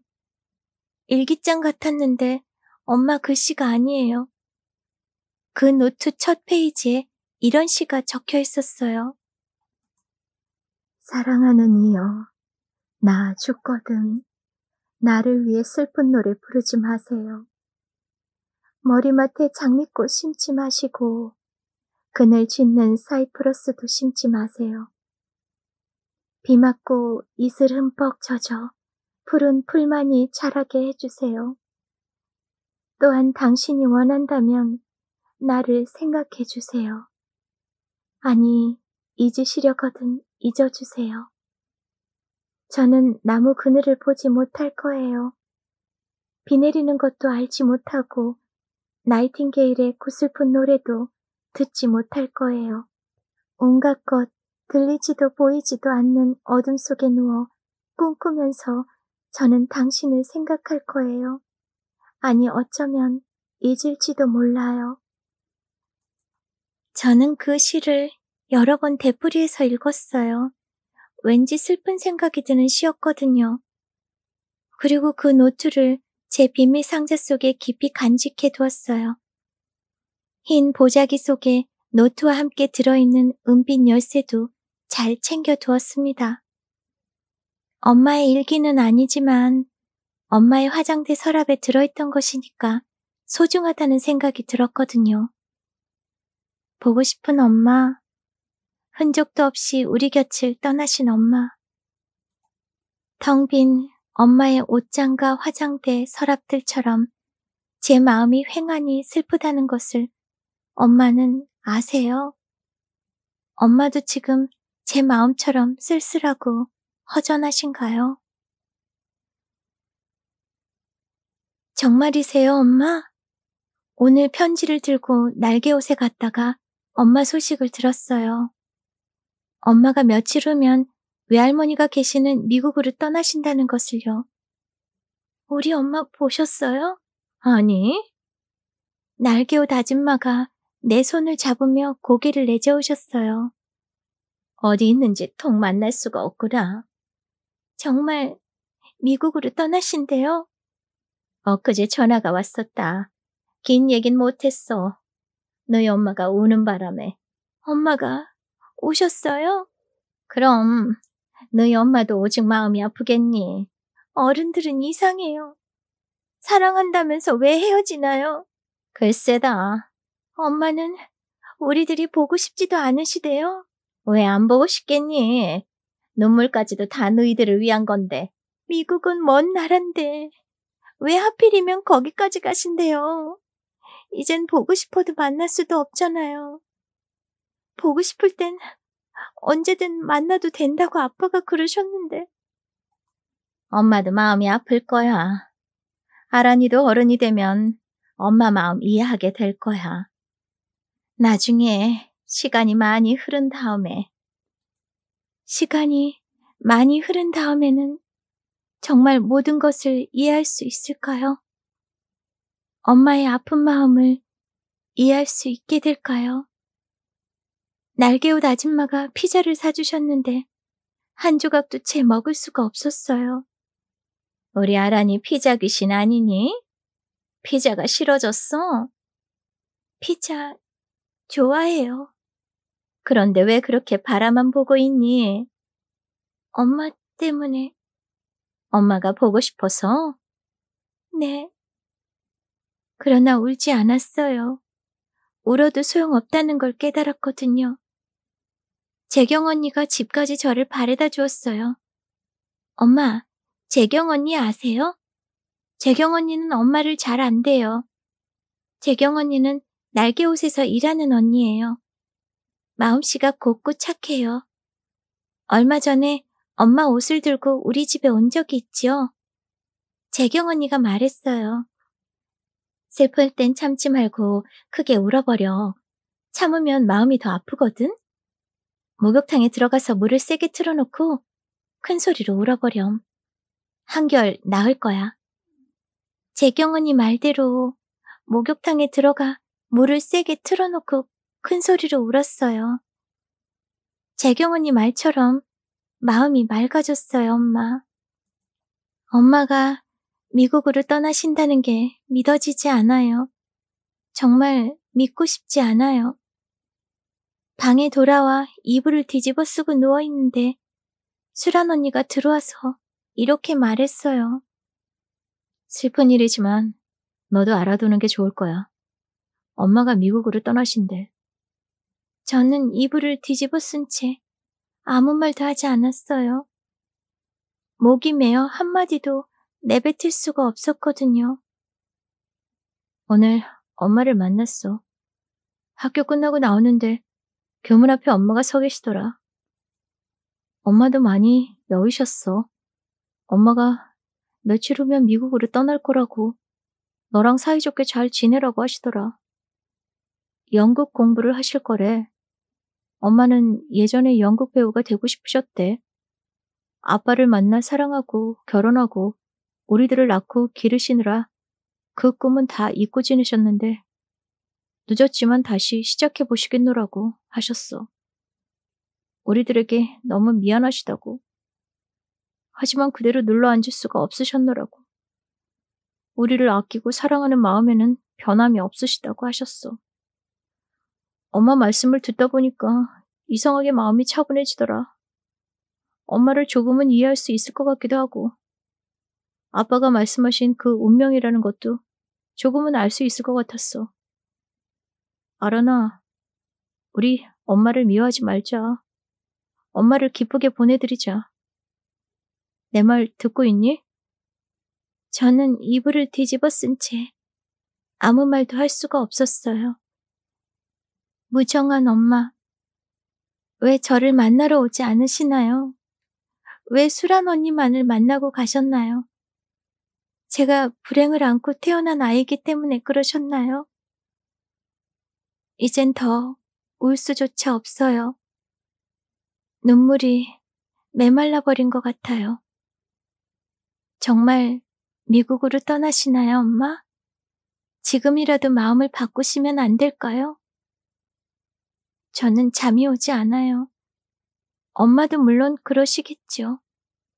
일기장 같았는데 엄마 글씨가 아니에요. 그 노트 첫 페이지에 이런 시가 적혀 있었어요. 사랑하는 이여, 나 죽거든. 나를 위해 슬픈 노래 부르지 마세요. 머리맡에 장미꽃 심지 마시고 그늘 짓는 사이프러스도 심지 마세요. 비 맞고 이슬 흠뻑 젖어 푸른 풀만이 자라게 해주세요. 또한 당신이 원한다면 나를 생각해 주세요. 아니, 잊으시려거든 잊어주세요. 저는 나무 그늘을 보지 못할 거예요. 비 내리는 것도 알지 못하고 나이팅게일의 구슬픈 노래도 듣지 못할 거예요. 온갖 것 들리지도 보이지도 않는 어둠 속에 누워 꿈꾸면서 저는 당신을 생각할 거예요. 아니 어쩌면 잊을지도 몰라요. 저는 그 시를 여러 번 되풀이해서 읽었어요. 왠지 슬픈 생각이 드는 시였거든요. 그리고 그 노트를 제 비밀 상자 속에 깊이 간직해 두었어요. 흰 보자기 속에 노트와 함께 들어있는 은빛 열쇠도 잘 챙겨 두었습니다. 엄마의 일기는 아니지만 엄마의 화장대 서랍에 들어있던 것이니까 소중하다는 생각이 들었거든요. 보고 싶은 엄마, 흔적도 없이 우리 곁을 떠나신 엄마. 텅 빈 엄마의 옷장과 화장대, 서랍들처럼 제 마음이 횡하니 슬프다는 것을 엄마는 아세요? 엄마도 지금 제 마음처럼 쓸쓸하고 허전하신가요? 정말이세요, 엄마? 오늘 편지를 들고 날개옷에 갔다가 엄마 소식을 들었어요. 엄마가 며칠 후면 외할머니가 계시는 미국으로 떠나신다는 것을요. 우리 엄마 보셨어요? 아니. 날개옷 아줌마가 내 손을 잡으며 고개를 내저으셨어요. 어디 있는지 통 만날 수가 없구나. 정말 미국으로 떠나신대요? 엊그제 전화가 왔었다. 긴 얘긴 못했어. 너희 엄마가 우는 바람에. 엄마가 오셨어요? 그럼 너희 엄마도 오직 마음이 아프겠니? 어른들은 이상해요. 사랑한다면서 왜 헤어지나요? 글쎄다. 엄마는 우리들이 보고 싶지도 않으시대요. 왜 안 보고 싶겠니? 눈물까지도 다 너희들을 위한 건데. 미국은 먼 나란데. 왜 하필이면 거기까지 가신대요? 이젠 보고 싶어도 만날 수도 없잖아요. 보고 싶을 땐 언제든 만나도 된다고 아빠가 그러셨는데. 엄마도 마음이 아플 거야. 아란이도 어른이 되면 엄마 마음 이해하게 될 거야. 나중에 시간이 많이 흐른 다음에 시간이 많이 흐른 다음에는 정말 모든 것을 이해할 수 있을까요? 엄마의 아픈 마음을 이해할 수 있게 될까요? 날개옷 아줌마가 피자를 사주셨는데 한 조각도 채 먹을 수가 없었어요. 우리 아란이 피자 귀신 아니니? 피자가 싫어졌어? 피자 좋아해요. 그런데 왜 그렇게 바라만 보고 있니? 엄마 때문에. 엄마가 보고 싶어서? 네. 그러나 울지 않았어요. 울어도 소용없다는 걸 깨달았거든요. 재경 언니가 집까지 저를 바래다 주었어요. 엄마, 재경 언니 아세요? 재경 언니는 엄마를 잘 안돼요. 재경 언니는 날개 옷에서 일하는 언니예요. 마음씨가 곱고 착해요. 얼마 전에 엄마 옷을 들고 우리 집에 온 적이 있지요. 재경 언니가 말했어요. 슬플 땐 참지 말고 크게 울어버려. 참으면 마음이 더 아프거든? 목욕탕에 들어가서 물을 세게 틀어놓고 큰 소리로 울어버렴. 한결 나을 거야. 재경 언니 말대로 목욕탕에 들어가 물을 세게 틀어놓고 큰 소리로 울었어요. 재경 언니 말처럼 마음이 맑아졌어요, 엄마. 엄마가 미국으로 떠나신다는 게 믿어지지 않아요. 정말 믿고 싶지 않아요. 방에 돌아와 이불을 뒤집어 쓰고 누워있는데 수란 언니가 들어와서 이렇게 말했어요. 슬픈 일이지만 너도 알아두는 게 좋을 거야. 엄마가 미국으로 떠나신대. 저는 이불을 뒤집어 쓴 채 아무 말도 하지 않았어요. 목이 메어 한마디도 내뱉을 수가 없었거든요. 오늘 엄마를 만났어. 학교 끝나고 나오는데 교문 앞에 엄마가 서 계시더라. 엄마도 많이 여위셨어. 엄마가 며칠 후면 미국으로 떠날 거라고 너랑 사이좋게 잘 지내라고 하시더라. 연극 공부를 하실 거래. 엄마는 예전에 연극 배우가 되고 싶으셨대. 아빠를 만나 사랑하고 결혼하고 우리들을 낳고 기르시느라 그 꿈은 다 잊고 지내셨는데 늦었지만 다시 시작해 보시겠노라고 하셨어. 우리들에게 너무 미안하시다고. 하지만 그대로 눌러 앉을 수가 없으셨노라고. 우리를 아끼고 사랑하는 마음에는 변함이 없으시다고 하셨어. 엄마 말씀을 듣다 보니까 이상하게 마음이 차분해지더라. 엄마를 조금은 이해할 수 있을 것 같기도 하고, 아빠가 말씀하신 그 운명이라는 것도 조금은 알 수 있을 것 같았어. 아라나, 우리 엄마를 미워하지 말자. 엄마를 기쁘게 보내드리자. 내 말 듣고 있니? 저는 이불을 뒤집어 쓴 채 아무 말도 할 수가 없었어요. 무정한 엄마, 왜 저를 만나러 오지 않으시나요? 왜 수란 언니만을 만나고 가셨나요? 제가 불행을 안고 태어난 아이기 때문에 그러셨나요? 이젠 더 울 수조차 없어요. 눈물이 메말라 버린 것 같아요. 정말 미국으로 떠나시나요, 엄마? 지금이라도 마음을 바꾸시면 안 될까요? 저는 잠이 오지 않아요. 엄마도 물론 그러시겠죠.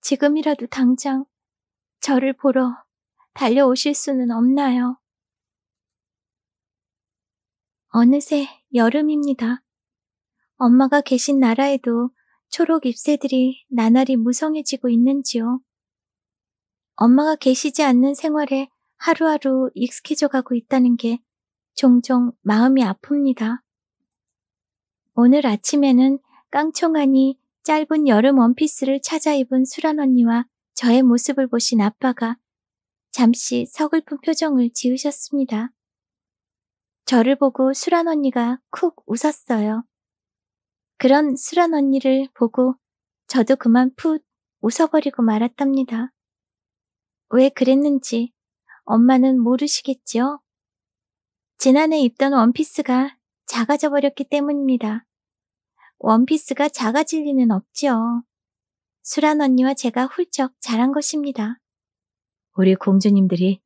지금이라도 당장 저를 보러 달려오실 수는 없나요? 어느새 여름입니다. 엄마가 계신 나라에도 초록 잎새들이 나날이 무성해지고 있는지요. 엄마가 계시지 않는 생활에 하루하루 익숙해져 가고 있다는 게 종종 마음이 아픕니다. 오늘 아침에는 깡총하니 짧은 여름 원피스를 찾아 입은 수란 언니와 저의 모습을 보신 아빠가 잠시 서글픈 표정을 지으셨습니다. 저를 보고 수란 언니가 쿡 웃었어요. 그런 수란 언니를 보고 저도 그만 풋 웃어버리고 말았답니다. 왜 그랬는지 엄마는 모르시겠지요? 지난해 입던 원피스가 작아져 버렸기 때문입니다. 원피스가 작아질 리는 없지요. 수란 언니와 제가 훌쩍 자란 것입니다. 우리 공주님들이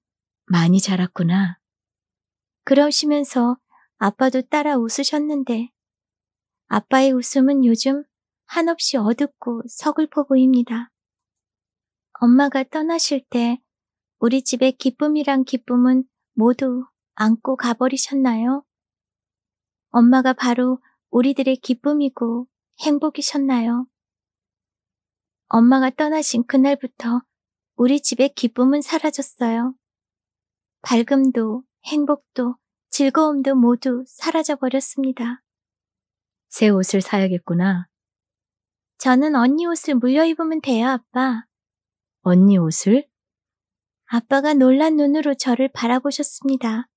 많이 자랐구나. 그러시면서 아빠도 따라 웃으셨는데 아빠의 웃음은 요즘 한없이 어둡고 서글퍼 보입니다. 엄마가 떠나실 때 우리 집의 기쁨이란 기쁨은 모두 안고 가버리셨나요? 엄마가 바로 우리들의 기쁨이고 행복이셨나요? 엄마가 떠나신 그날부터 우리 집의 기쁨은 사라졌어요. 밝음도 행복도 즐거움도 모두 사라져 버렸습니다. 새 옷을 사야겠구나. 저는 언니 옷을 물려 입으면 돼요, 아빠. 언니 옷을? 아빠가 놀란 눈으로 저를 바라보셨습니다.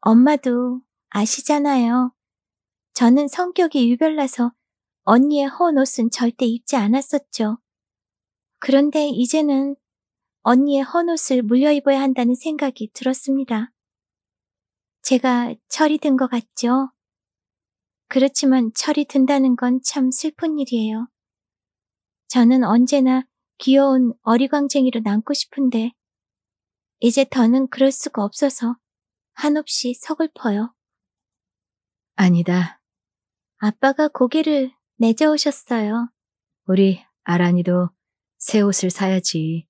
엄마도 아시잖아요. 저는 성격이 유별나서 언니의 헌 옷은 절대 입지 않았었죠. 그런데 이제는 언니의 헌 옷을 물려 입어야 한다는 생각이 들었습니다. 제가 철이 든 것 같죠? 그렇지만 철이 든다는 건 참 슬픈 일이에요. 저는 언제나 귀여운 어리광쟁이로 남고 싶은데 이제 더는 그럴 수가 없어서 한없이 서글퍼요. 아니다. 아빠가 고개를 내저으셨어요. 우리 아란이도 새 옷을 사야지.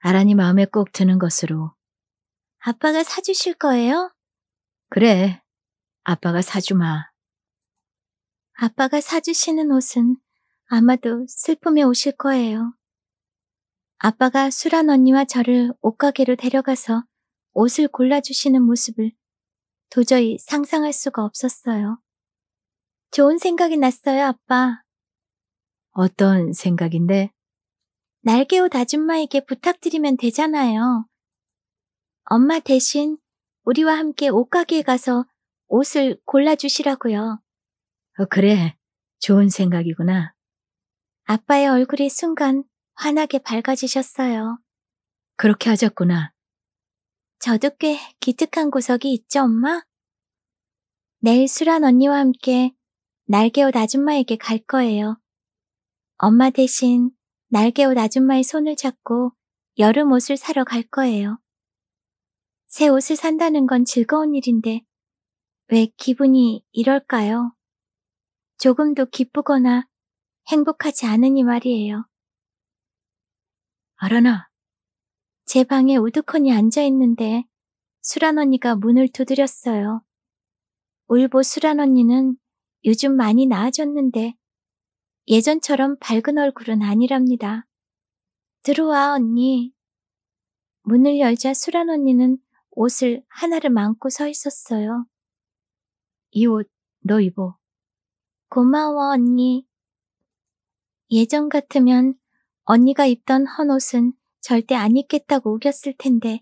아란이 마음에 꼭 드는 것으로. 아빠가 사주실 거예요? 그래. 아빠가 사주마. 아빠가 사주시는 옷은 아마도 슬픔에 오실 거예요. 아빠가 수란 언니와 저를 옷가게로 데려가서 옷을 골라주시는 모습을 도저히 상상할 수가 없었어요. 좋은 생각이 났어요, 아빠. 어떤 생각인데? 날개옷 아줌마에게 부탁드리면 되잖아요. 엄마 대신 우리와 함께 옷가게에 가서 옷을 골라주시라고요. 어, 그래. 좋은 생각이구나. 아빠의 얼굴이 순간 환하게 밝아지셨어요. 그렇게 하자꾸나. 저도 꽤 기특한 구석이 있죠, 엄마? 내일 수란 언니와 함께 날개옷 아줌마에게 갈 거예요. 엄마 대신 날개옷 아줌마의 손을 잡고 여름 옷을 사러 갈 거예요. 새 옷을 산다는 건 즐거운 일인데 왜 기분이 이럴까요? 조금도 기쁘거나 행복하지 않으니 말이에요. 알아나. 제 방에 우두커니 앉아 있는데 수란 언니가 문을 두드렸어요. 울보 수란 언니는 요즘 많이 나아졌는데 예전처럼 밝은 얼굴은 아니랍니다. 들어와 언니. 문을 열자 수란 언니는 옷을 하나를 안고 서 있었어요. 이 옷 너 입어. 고마워 언니. 예전 같으면 언니가 입던 헌 옷은 절대 안 입겠다고 우겼을 텐데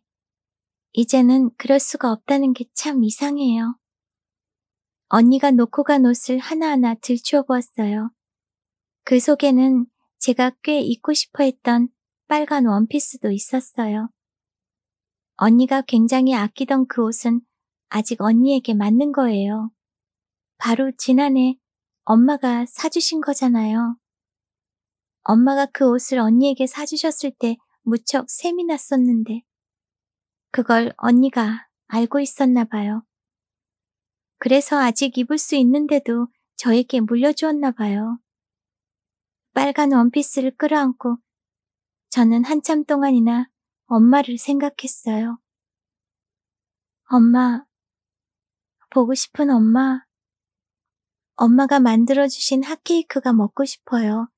이제는 그럴 수가 없다는 게 참 이상해요. 언니가 놓고 간 옷을 하나하나 들추어 보았어요. 그 속에는 제가 꽤 입고 싶어 했던 빨간 원피스도 있었어요. 언니가 굉장히 아끼던 그 옷은 아직 언니에게 맞는 거예요. 바로 지난해 엄마가 사주신 거잖아요. 엄마가 그 옷을 언니에게 사주셨을 때 무척 셈이 났었는데, 그걸 언니가 알고 있었나 봐요. 그래서 아직 입을 수 있는데도 저에게 물려주었나 봐요. 빨간 원피스를 끌어안고 저는 한참 동안이나 엄마를 생각했어요. 엄마, 보고 싶은 엄마. 엄마가 만들어주신 핫케이크가 먹고 싶어요.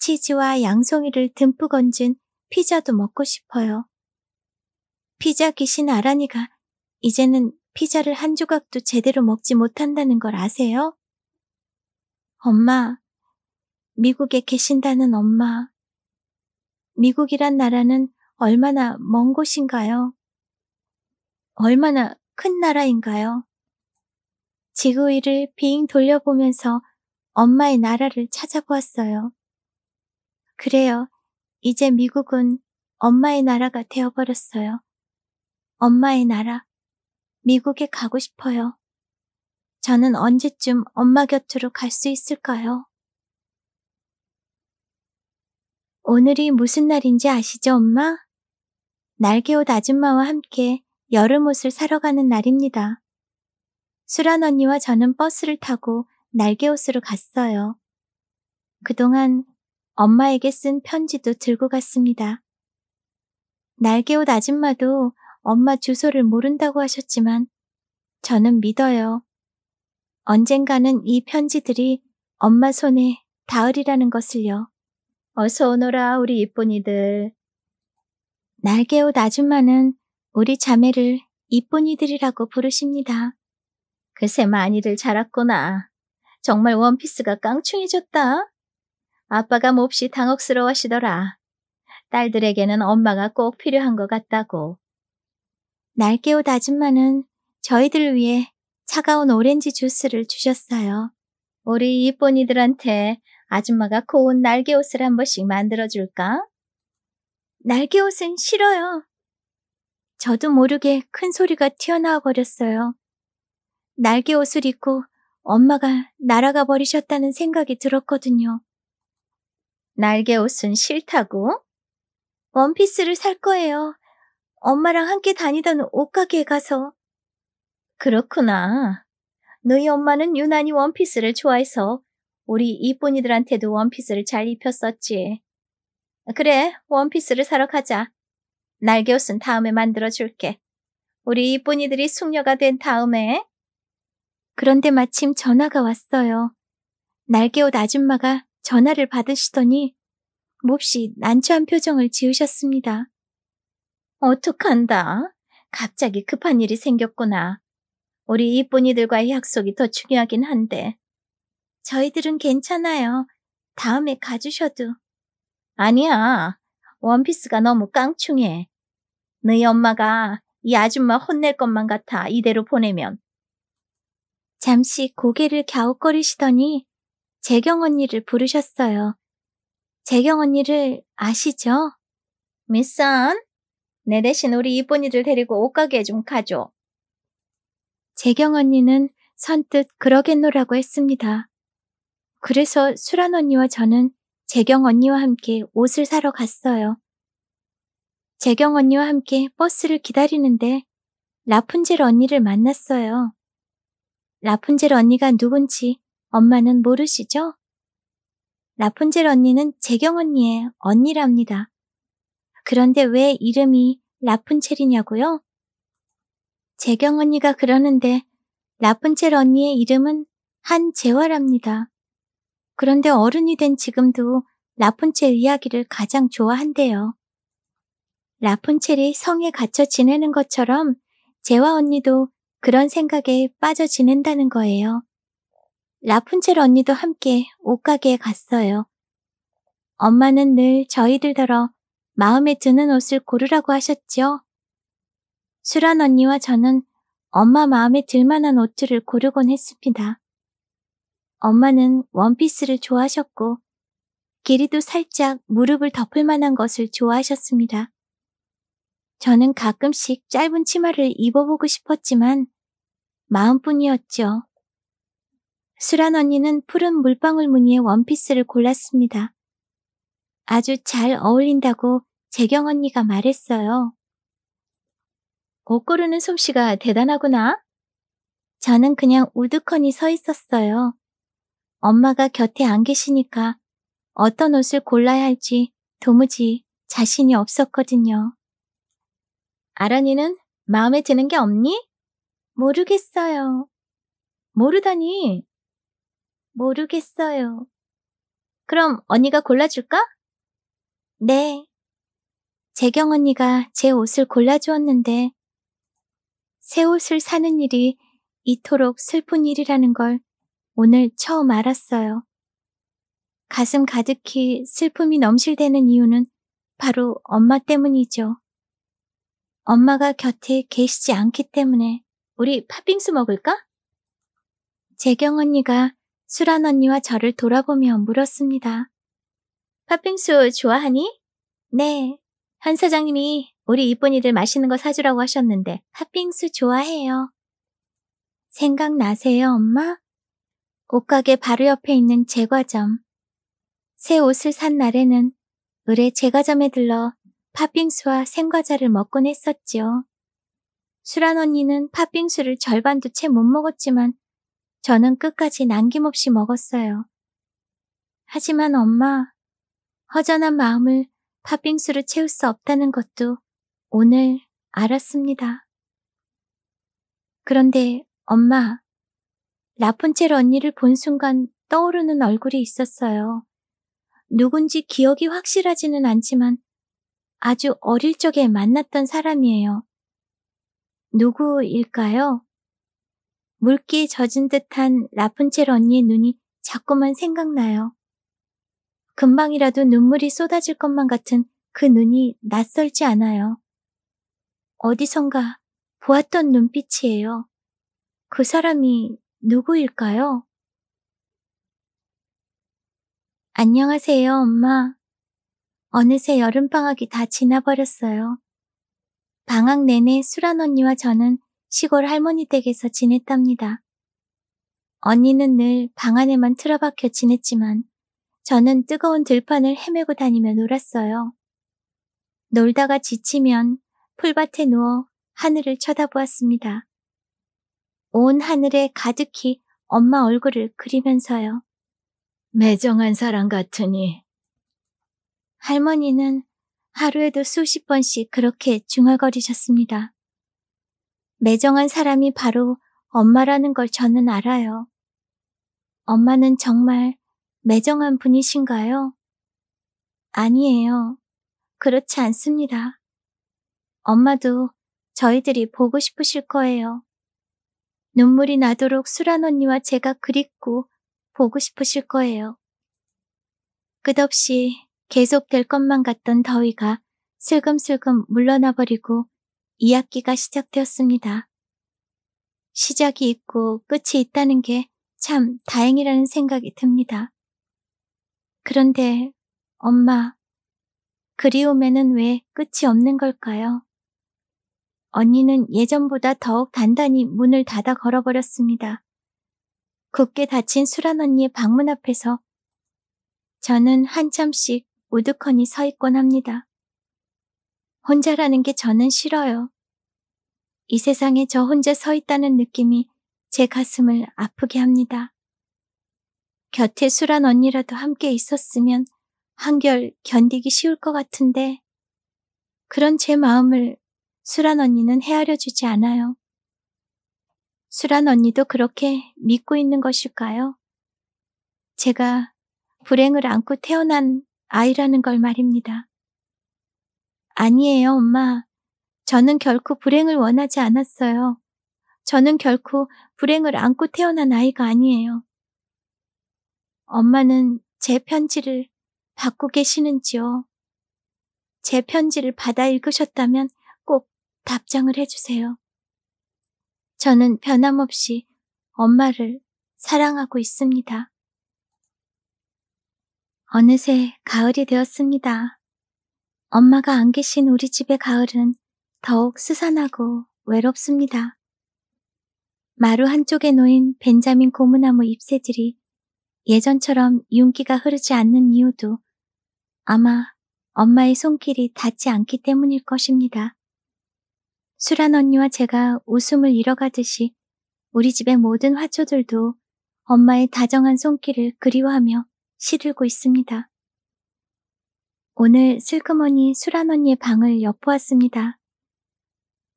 치즈와 양송이를 듬뿍 얹은 피자도 먹고 싶어요. 피자 귀신 아란이가 이제는 피자를 한 조각도 제대로 먹지 못한다는 걸 아세요? 엄마, 미국에 계신다는 엄마. 미국이란 나라는 얼마나 먼 곳인가요? 얼마나 큰 나라인가요? 지구 위를 빙 돌려보면서 엄마의 나라를 찾아보았어요. 그래요. 이제 미국은 엄마의 나라가 되어버렸어요. 엄마의 나라. 미국에 가고 싶어요. 저는 언제쯤 엄마 곁으로 갈 수 있을까요? 오늘이 무슨 날인지 아시죠, 엄마? 날개옷 아줌마와 함께 여름 옷을 사러 가는 날입니다. 수란 언니와 저는 버스를 타고 날개옷으로 갔어요. 그동안 엄마에게 쓴 편지도 들고 갔습니다. 날개옷 아줌마도 엄마 주소를 모른다고 하셨지만 저는 믿어요. 언젠가는 이 편지들이 엄마 손에 닿으리라는 것을요. 어서 오너라 우리 이쁜이들. 날개옷 아줌마는 우리 자매를 이쁜이들이라고 부르십니다. 그새 많이들 자랐구나. 정말 원피스가 깡충해졌다. 아빠가 몹시 당혹스러워하시더라. 딸들에게는 엄마가 꼭 필요한 것 같다고. 날개옷 아줌마는 저희들을 위해 차가운 오렌지 주스를 주셨어요. 우리 이쁜이들한테 아줌마가 고운 날개옷을 한 번씩 만들어줄까? 날개옷은 싫어요. 저도 모르게 큰 소리가 튀어나와 버렸어요. 날개옷을 입고 엄마가 날아가 버리셨다는 생각이 들었거든요. 날개옷은 싫다고? 원피스를 살 거예요. 엄마랑 함께 다니던 옷가게에 가서. 그렇구나. 너희 엄마는 유난히 원피스를 좋아해서 우리 이쁜이들한테도 원피스를 잘 입혔었지. 그래, 원피스를 사러 가자. 날개 옷은 다음에 만들어줄게. 우리 이쁜이들이 숙녀가 된 다음에. 그런데 마침 전화가 왔어요. 날개 옷 아줌마가 전화를 받으시더니 몹시 난처한 표정을 지으셨습니다. 어떡한다. 갑자기 급한 일이 생겼구나. 우리 이쁜이들과의 약속이 더 중요하긴 한데. 저희들은 괜찮아요. 다음에 가주셔도. 아니야. 원피스가 너무 깡충해. 너희 엄마가 이 아줌마 혼낼 것만 같아 이대로 보내면. 잠시 고개를 갸웃거리시더니 재경 언니를 부르셨어요. 재경 언니를 아시죠? 미선, 내 대신 우리 이쁜이들 데리고 옷가게에 좀 가줘. 재경 언니는 선뜻 그러겠노라고 했습니다. 그래서 수란 언니와 저는 재경 언니와 함께 옷을 사러 갔어요. 재경 언니와 함께 버스를 기다리는데 라푼젤 언니를 만났어요. 라푼젤 언니가 누군지 엄마는 모르시죠? 라푼젤 언니는 재경 언니의 언니랍니다. 그런데 왜 이름이 라푼젤이냐고요? 재경 언니가 그러는데 라푼젤 언니의 이름은 한재화랍니다. 그런데 어른이 된 지금도 라푼첼 이야기를 가장 좋아한대요. 라푼첼이 성에 갇혀 지내는 것처럼 재화 언니도 그런 생각에 빠져 지낸다는 거예요. 라푼첼 언니도 함께 옷가게에 갔어요. 엄마는 늘 저희들더러 마음에 드는 옷을 고르라고 하셨죠. 수란 언니와 저는 엄마 마음에 들만한 옷들을 고르곤 했습니다. 엄마는 원피스를 좋아하셨고 길이도 살짝 무릎을 덮을 만한 것을 좋아하셨습니다. 저는 가끔씩 짧은 치마를 입어보고 싶었지만 마음뿐이었죠. 수란 언니는 푸른 물방울 무늬의 원피스를 골랐습니다. 아주 잘 어울린다고 재경 언니가 말했어요. 옷 고르는 솜씨가 대단하구나. 저는 그냥 우두커니 서 있었어요. 엄마가 곁에 안 계시니까 어떤 옷을 골라야 할지 도무지 자신이 없었거든요. 아란이는 마음에 드는 게 없니? 모르겠어요. 모르다니. 모르겠어요. 그럼 언니가 골라줄까? 네. 재경 언니가 제 옷을 골라주었는데 새 옷을 사는 일이 이토록 슬픈 일이라는 걸 오늘 처음 알았어요. 가슴 가득히 슬픔이 넘실대는 이유는 바로 엄마 때문이죠. 엄마가 곁에 계시지 않기 때문에 우리 팥빙수 먹을까? 재경 언니가 수란 언니와 저를 돌아보며 물었습니다. 팥빙수 좋아하니? 네. 한 사장님이 우리 이쁜이들 맛있는 거 사주라고 하셨는데 팥빙수 좋아해요. 생각나세요, 엄마? 옷가게 바로 옆에 있는 제과점. 새 옷을 산 날에는 을에 제과점에 들러 팥빙수와 생과자를 먹곤 했었지요. 수란 언니는 팥빙수를 절반도 채 못 먹었지만 저는 끝까지 남김없이 먹었어요. 하지만 엄마, 허전한 마음을 팥빙수로 채울 수 없다는 것도 오늘 알았습니다. 그런데 엄마, 라푼첼 언니를 본 순간 떠오르는 얼굴이 있었어요. 누군지 기억이 확실하지는 않지만 아주 어릴 적에 만났던 사람이에요. 누구일까요? 물기에 젖은 듯한 라푼첼 언니의 눈이 자꾸만 생각나요. 금방이라도 눈물이 쏟아질 것만 같은 그 눈이 낯설지 않아요. 어디선가 보았던 눈빛이에요. 그 사람이 누구일까요? 안녕하세요, 엄마. 어느새 여름방학이 다 지나버렸어요. 방학 내내 수란 언니와 저는 시골 할머니 댁에서 지냈답니다. 언니는 늘 방 안에만 틀어박혀 지냈지만 저는 뜨거운 들판을 헤매고 다니며 놀았어요. 놀다가 지치면 풀밭에 누워 하늘을 쳐다보았습니다. 온 하늘에 가득히 엄마 얼굴을 그리면서요. 매정한 사람 같으니 할머니는 하루에도 수십 번씩 그렇게 중얼거리셨습니다. 매정한 사람이 바로 엄마라는 걸 저는 알아요. 엄마는 정말 매정한 분이신가요? 아니에요. 그렇지 않습니다. 엄마도 저희들이 보고 싶으실 거예요. 눈물이 나도록 수란 언니와 제가 그립고 보고 싶으실 거예요. 끝없이 계속될 것만 같던 더위가 슬금슬금 물러나 버리고 2학기가 시작되었습니다. 시작이 있고 끝이 있다는 게 참 다행이라는 생각이 듭니다. 그런데 엄마, 그리움에는 왜 끝이 없는 걸까요? 언니는 예전보다 더욱 단단히 문을 닫아 걸어버렸습니다. 굳게 닫힌 수란 언니의 방문 앞에서 저는 한참씩 우두커니 서 있곤 합니다. 혼자라는 게 저는 싫어요. 이 세상에 저 혼자 서 있다는 느낌이 제 가슴을 아프게 합니다. 곁에 수란 언니라도 함께 있었으면 한결 견디기 쉬울 것 같은데 그런 제 마음을 수란 언니는 헤아려 주지 않아요. 수란 언니도 그렇게 믿고 있는 것일까요? 제가 불행을 안고 태어난 아이라는 걸 말입니다. 아니에요, 엄마. 저는 결코 불행을 원하지 않았어요. 저는 결코 불행을 안고 태어난 아이가 아니에요. 엄마는 제 편지를 받고 계시는지요? 제 편지를 받아 읽으셨다면 꼭 답장을 해주세요. 저는 변함없이 엄마를 사랑하고 있습니다. 어느새 가을이 되었습니다. 엄마가 안 계신 우리 집의 가을은 더욱 스산하고 외롭습니다. 마루 한쪽에 놓인 벤자민 고무나무 잎새들이 예전처럼 윤기가 흐르지 않는 이유도 아마 엄마의 손길이 닿지 않기 때문일 것입니다. 수란 언니와 제가 웃음을 잃어가듯이 우리 집의 모든 화초들도 엄마의 다정한 손길을 그리워하며 시들고 있습니다. 오늘 슬그머니 수란 언니의 방을 엿보았습니다.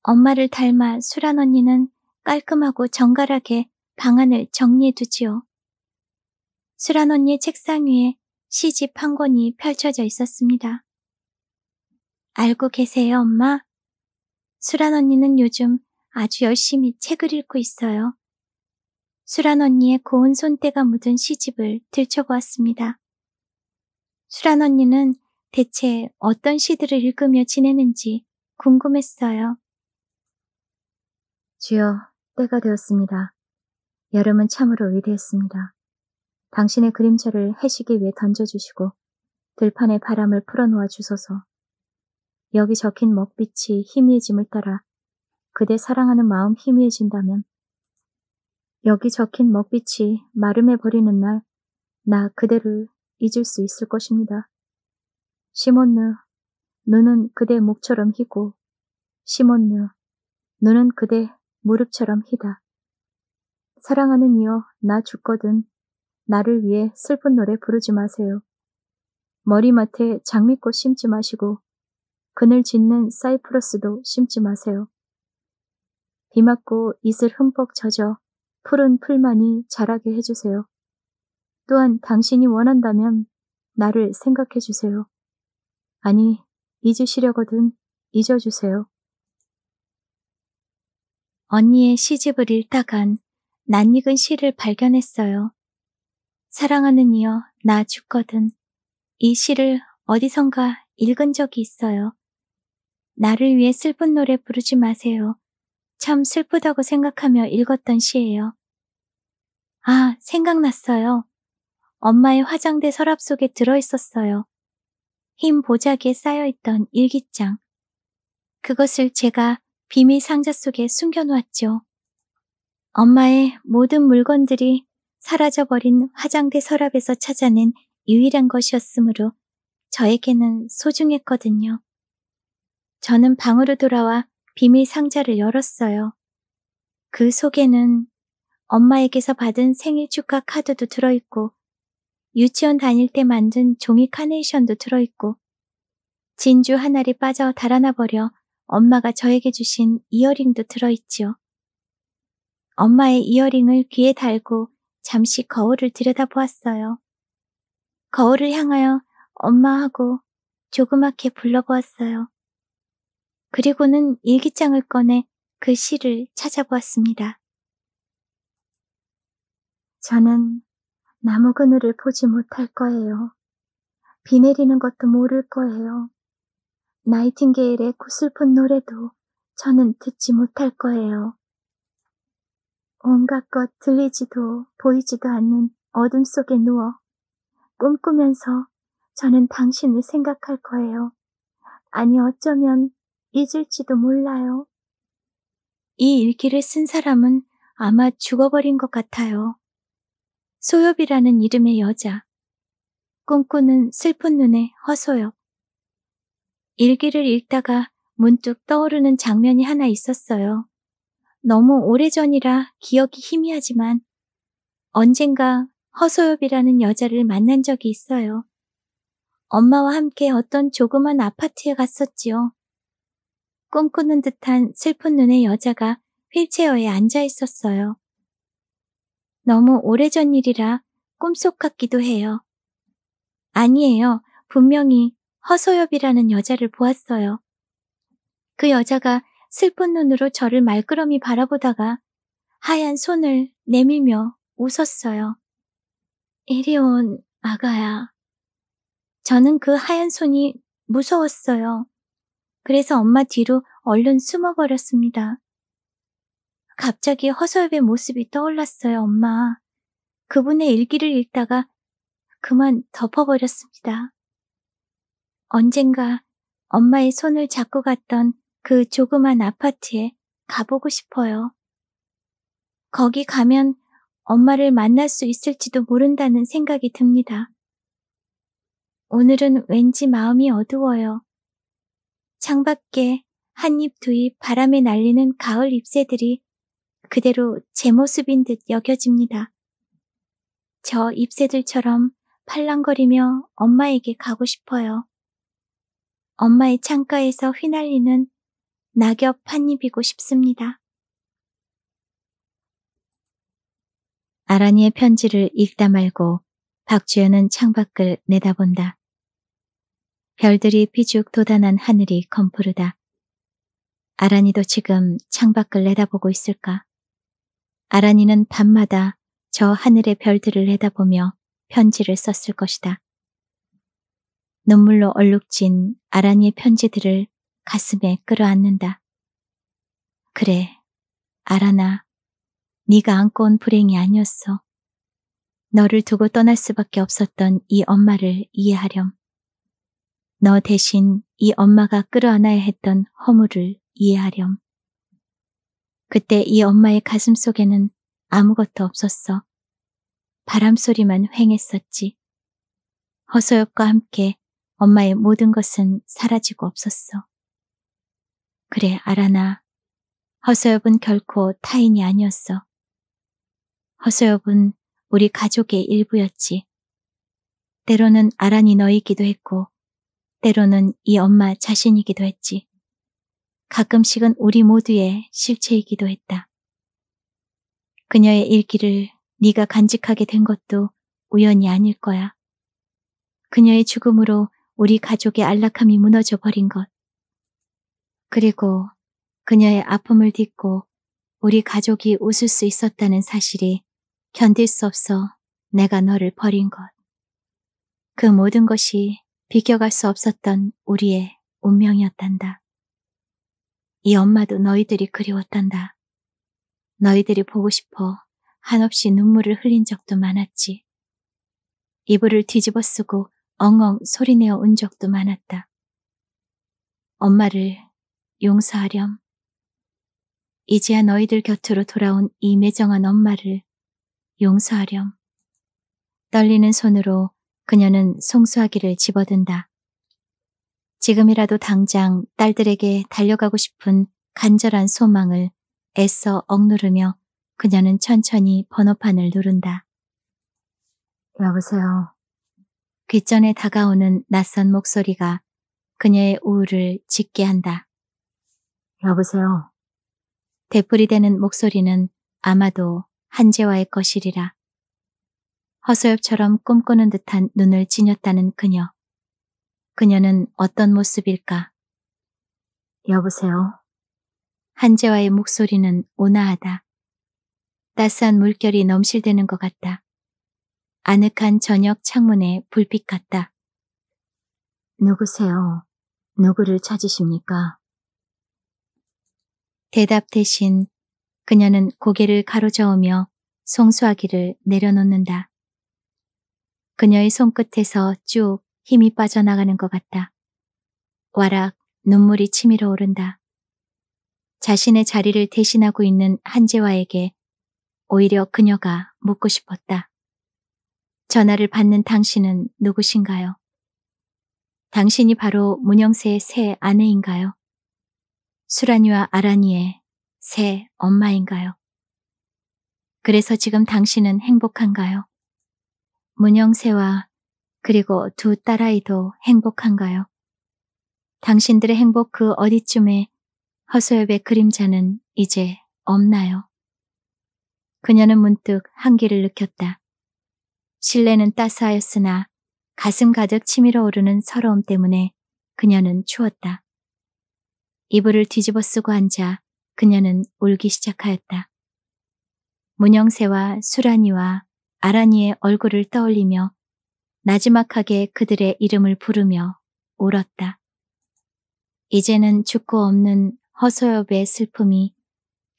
엄마를 닮아 수란 언니는 깔끔하고 정갈하게 방안을 정리해 두지요. 수란 언니의 책상 위에 시집 한 권이 펼쳐져 있었습니다. 알고 계세요, 엄마? 수란 언니는 요즘 아주 열심히 책을 읽고 있어요. 수란 언니의 고운 손때가 묻은 시집을 들춰보았습니다. 수란 언니는 대체 어떤 시들을 읽으며 지내는지 궁금했어요. 주여, 때가 되었습니다. 여름은 참으로 위대했습니다. 당신의 그림자를 해시기 위해 던져주시고 들판에 바람을 풀어놓아 주소서. 여기 적힌 먹빛이 희미해짐을 따라 그대 사랑하는 마음 희미해진다면 여기 적힌 먹빛이 마름해버리는 날 나 그대를 잊을 수 있을 것입니다. 시몬느, 눈은 그대 목처럼 희고 시몬느, 눈은 그대 무릎처럼 희다. 사랑하는 이여, 나 죽거든 나를 위해 슬픈 노래 부르지 마세요. 머리맡에 장미꽃 심지 마시고 그늘 짓는 사이프러스도 심지 마세요. 비 맞고 이슬 흠뻑 젖어 푸른 풀만이 자라게 해주세요. 또한 당신이 원한다면 나를 생각해 주세요. 아니, 잊으시려거든 잊어주세요. 언니의 시집을 읽다간 낯익은 시를 발견했어요. 사랑하는 이여, 나 죽거든. 이 시를 어디선가 읽은 적이 있어요. 나를 위해 슬픈 노래 부르지 마세요. 참 슬프다고 생각하며 읽었던 시예요. 아, 생각났어요. 엄마의 화장대 서랍 속에 들어있었어요. 흰 보자기에 쌓여있던 일기장. 그것을 제가 비밀 상자 속에 숨겨놓았죠. 엄마의 모든 물건들이 사라져버린 화장대 서랍에서 찾아낸 유일한 것이었으므로 저에게는 소중했거든요. 저는 방으로 돌아와 비밀 상자를 열었어요. 그 속에는 엄마에게서 받은 생일 축하 카드도 들어있고 유치원 다닐 때 만든 종이 카네이션도 들어있고 진주 한 알이 빠져 달아나 버려 엄마가 저에게 주신 이어링도 들어있지요. 엄마의 이어링을 귀에 달고 잠시 거울을 들여다보았어요. 거울을 향하여 엄마하고 조그맣게 불러보았어요. 그리고는 일기장을 꺼내 그 시를 찾아보았습니다. 저는 나무 그늘을 보지 못할 거예요. 비 내리는 것도 모를 거예요. 나이팅게일의 구슬픈 노래도 저는 듣지 못할 거예요. 온갖 것 들리지도 보이지도 않는 어둠 속에 누워 꿈꾸면서 저는 당신을 생각할 거예요. 아니 어쩌면 잊을지도 몰라요. 이 일기를 쓴 사람은 아마 죽어버린 것 같아요. 소엽이라는 이름의 여자. 꿈꾸는 슬픈 눈의 허소엽. 일기를 읽다가 문득 떠오르는 장면이 하나 있었어요. 너무 오래전이라 기억이 희미하지만 언젠가 허소엽이라는 여자를 만난 적이 있어요. 엄마와 함께 어떤 조그만 아파트에 갔었지요. 꿈꾸는 듯한 슬픈 눈의 여자가 휠체어에 앉아 있었어요. 너무 오래전 일이라 꿈속 같기도 해요. 아니에요. 분명히 허소엽이라는 여자를 보았어요. 그 여자가 슬픈 눈으로 저를 말끄러미 바라보다가 하얀 손을 내밀며 웃었어요. 이리 온 아가야. 저는 그 하얀 손이 무서웠어요. 그래서 엄마 뒤로 얼른 숨어버렸습니다. 갑자기 허서엽의 모습이 떠올랐어요, 엄마. 그분의 일기를 읽다가 그만 덮어버렸습니다. 언젠가 엄마의 손을 잡고 갔던 그 조그만 아파트에 가보고 싶어요. 거기 가면 엄마를 만날 수 있을지도 모른다는 생각이 듭니다. 오늘은 왠지 마음이 어두워요. 창밖에 한입 두입 바람에 날리는 가을 잎새들이 그대로 제 모습인 듯 여겨집니다. 저 잎새들처럼 팔랑거리며 엄마에게 가고 싶어요. 엄마의 창가에서 휘날리는 낙엽 한 입이고 싶습니다. 아란이의 편지를 읽다 말고 박주연은 창밖을 내다본다. 별들이 삐죽 돋아난 하늘이 검푸르다. 아란이도 지금 창밖을 내다보고 있을까? 아란이는 밤마다 저 하늘의 별들을 내다보며 편지를 썼을 것이다. 눈물로 얼룩진 아란이의 편지들을 가슴에 끌어안는다. 그래, 아란아, 네가 안고 온 불행이 아니었어. 너를 두고 떠날 수밖에 없었던 이 엄마를 이해하렴. 너 대신 이 엄마가 끌어안아야 했던 허물을 이해하렴. 그때 이 엄마의 가슴 속에는 아무것도 없었어. 바람소리만 횡했었지. 허소엽과 함께 엄마의 모든 것은 사라지고 없었어. 그래, 알아나. 허소엽은 결코 타인이 아니었어. 허소엽은 우리 가족의 일부였지. 때로는 아란이 너이기도 했고, 때로는 이 엄마 자신이기도 했지. 가끔씩은 우리 모두의 실체이기도 했다. 그녀의 일기를 네가 간직하게 된 것도 우연이 아닐 거야. 그녀의 죽음으로 우리 가족의 안락함이 무너져 버린 것. 그리고 그녀의 아픔을 딛고 우리 가족이 웃을 수 있었다는 사실이 견딜 수 없어 내가 너를 버린 것. 그 모든 것이 비껴갈 수 없었던 우리의 운명이었단다. 이 엄마도 너희들이 그리웠단다. 너희들이 보고 싶어 한없이 눈물을 흘린 적도 많았지. 이불을 뒤집어 쓰고 엉엉 소리내어 운 적도 많았다. 엄마를 용서하렴. 이제야 너희들 곁으로 돌아온 이 매정한 엄마를 용서하렴. 떨리는 손으로 그녀는 송수아기를 집어든다. 지금이라도 당장 딸들에게 달려가고 싶은 간절한 소망을 애써 억누르며 그녀는 천천히 번호판을 누른다. 여보세요. 귓전에 다가오는 낯선 목소리가 그녀의 우울을 짙게 한다. 여보세요. 되풀이되는 목소리는 아마도 한재와의 것이리라. 허소엽처럼 꿈꾸는 듯한 눈을 찌녔다는 그녀. 그녀는 어떤 모습일까? 여보세요. 한재와의 목소리는 온화하다. 따스한 물결이 넘실대는 것 같다. 아늑한 저녁 창문에 불빛 같다. 누구세요? 누구를 찾으십니까? 대답 대신 그녀는 고개를 가로저으며 송수아기를 내려놓는다. 그녀의 손끝에서 쭉 힘이 빠져나가는 것 같다. 와락 눈물이 치밀어 오른다. 자신의 자리를 대신하고 있는 한재화에게 오히려 그녀가 묻고 싶었다. 전화를 받는 당신은 누구신가요? 당신이 바로 문영세의 새 아내인가요? 수란이와 아란이의 새 엄마인가요? 그래서 지금 당신은 행복한가요? 문영세와 그리고 두 딸아이도 행복한가요? 당신들의 행복 그 어디쯤에 허소엽의 그림자는 이제 없나요? 그녀는 문득 한기를 느꼈다. 실내는 따스하였으나 가슴 가득 치밀어 오르는 서러움 때문에 그녀는 추웠다. 이불을 뒤집어 쓰고 앉아 그녀는 울기 시작하였다. 문영세와 수란이와 아란이의 얼굴을 떠올리며 나지막하게 그들의 이름을 부르며 울었다. 이제는 죽고 없는 허소엽의 슬픔이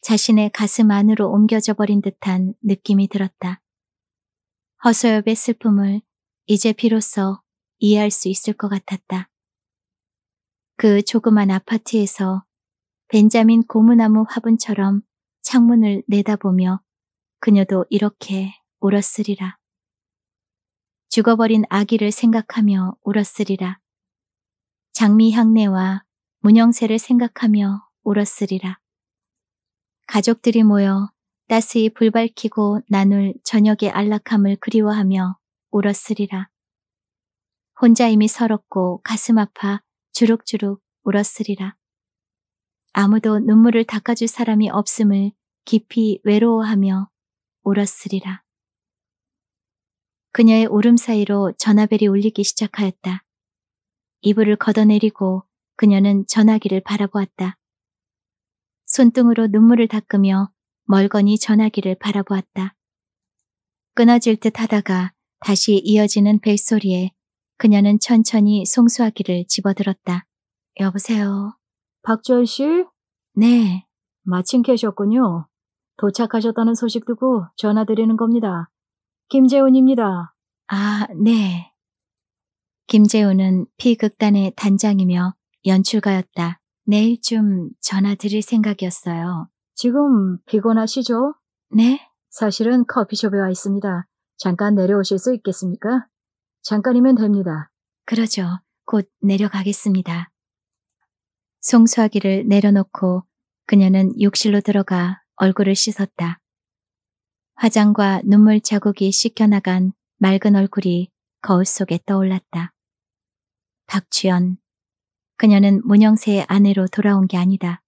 자신의 가슴 안으로 옮겨져 버린 듯한 느낌이 들었다. 허소엽의 슬픔을 이제 비로소 이해할 수 있을 것 같았다. 그 조그만 아파트에서 벤자민 고무나무 화분처럼 창문을 내다보며 그녀도 이렇게 울었으리라. 죽어버린 아기를 생각하며 울었으리라. 장미 향내와 문영새를 생각하며 울었으리라. 가족들이 모여 따스히 불 밝히고 나눌 저녁의 안락함을 그리워하며 울었으리라. 혼자임이 서럽고 가슴 아파 주룩주룩 울었으리라. 아무도 눈물을 닦아줄 사람이 없음을 깊이 외로워하며 울었으리라. 그녀의 울음 사이로 전화벨이 울리기 시작하였다. 이불을 걷어내리고 그녀는 전화기를 바라보았다. 손등으로 눈물을 닦으며 멀거니 전화기를 바라보았다. 끊어질 듯 하다가 다시 이어지는 벨소리에 그녀는 천천히 송수하기를 집어들었다. 여보세요. 박주열 씨? 네. 마침 계셨군요. 도착하셨다는 소식 듣고 전화드리는 겁니다. 김재훈입니다. 아, 네. 김재훈은 피극단의 단장이며 연출가였다. 내일쯤 전화 드릴 생각이었어요. 지금 피곤하시죠? 네? 사실은 커피숍에 와 있습니다. 잠깐 내려오실 수 있겠습니까? 잠깐이면 됩니다. 그러죠. 곧 내려가겠습니다. 송수하기를 내려놓고 그녀는 욕실로 들어가 얼굴을 씻었다. 화장과 눈물 자국이 씻겨나간 맑은 얼굴이 거울 속에 떠올랐다. 박주연. 그녀는 문영세의 아내로 돌아온 게 아니다.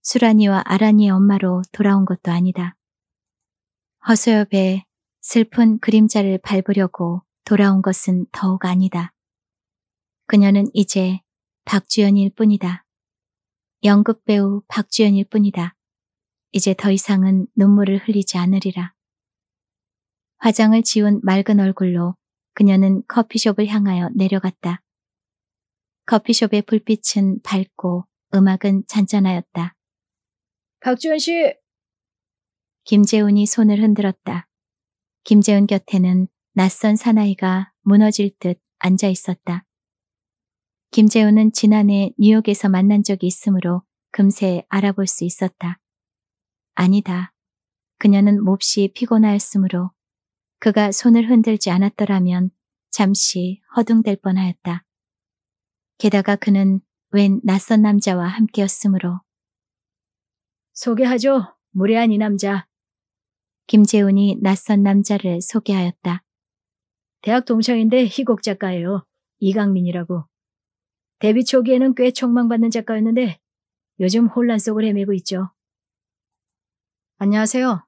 수란이와 아란이의 엄마로 돌아온 것도 아니다. 허수엽의 슬픈 그림자를 밟으려고 돌아온 것은 더욱 아니다. 그녀는 이제 박주연일 뿐이다. 연극 배우 박주연일 뿐이다. 이제 더 이상은 눈물을 흘리지 않으리라. 화장을 지운 맑은 얼굴로 그녀는 커피숍을 향하여 내려갔다. 커피숍의 불빛은 밝고 음악은 잔잔하였다. 박주현 씨! 김재훈이 손을 흔들었다. 김재훈 곁에는 낯선 사나이가 무너질 듯 앉아 있었다. 김재훈은 지난해 뉴욕에서 만난 적이 있으므로 금세 알아볼 수 있었다. 아니다. 그녀는 몹시 피곤하였으므로 그가 손을 흔들지 않았더라면 잠시 허둥댈 뻔하였다. 게다가 그는 웬 낯선 남자와 함께였으므로 소개하죠. 무례한 이 남자. 김재훈이 낯선 남자를 소개하였다. 대학 동창인데 희곡 작가예요. 이강민이라고. 데뷔 초기에는 꽤 촉망받는 작가였는데 요즘 혼란 속을 헤매고 있죠. 안녕하세요.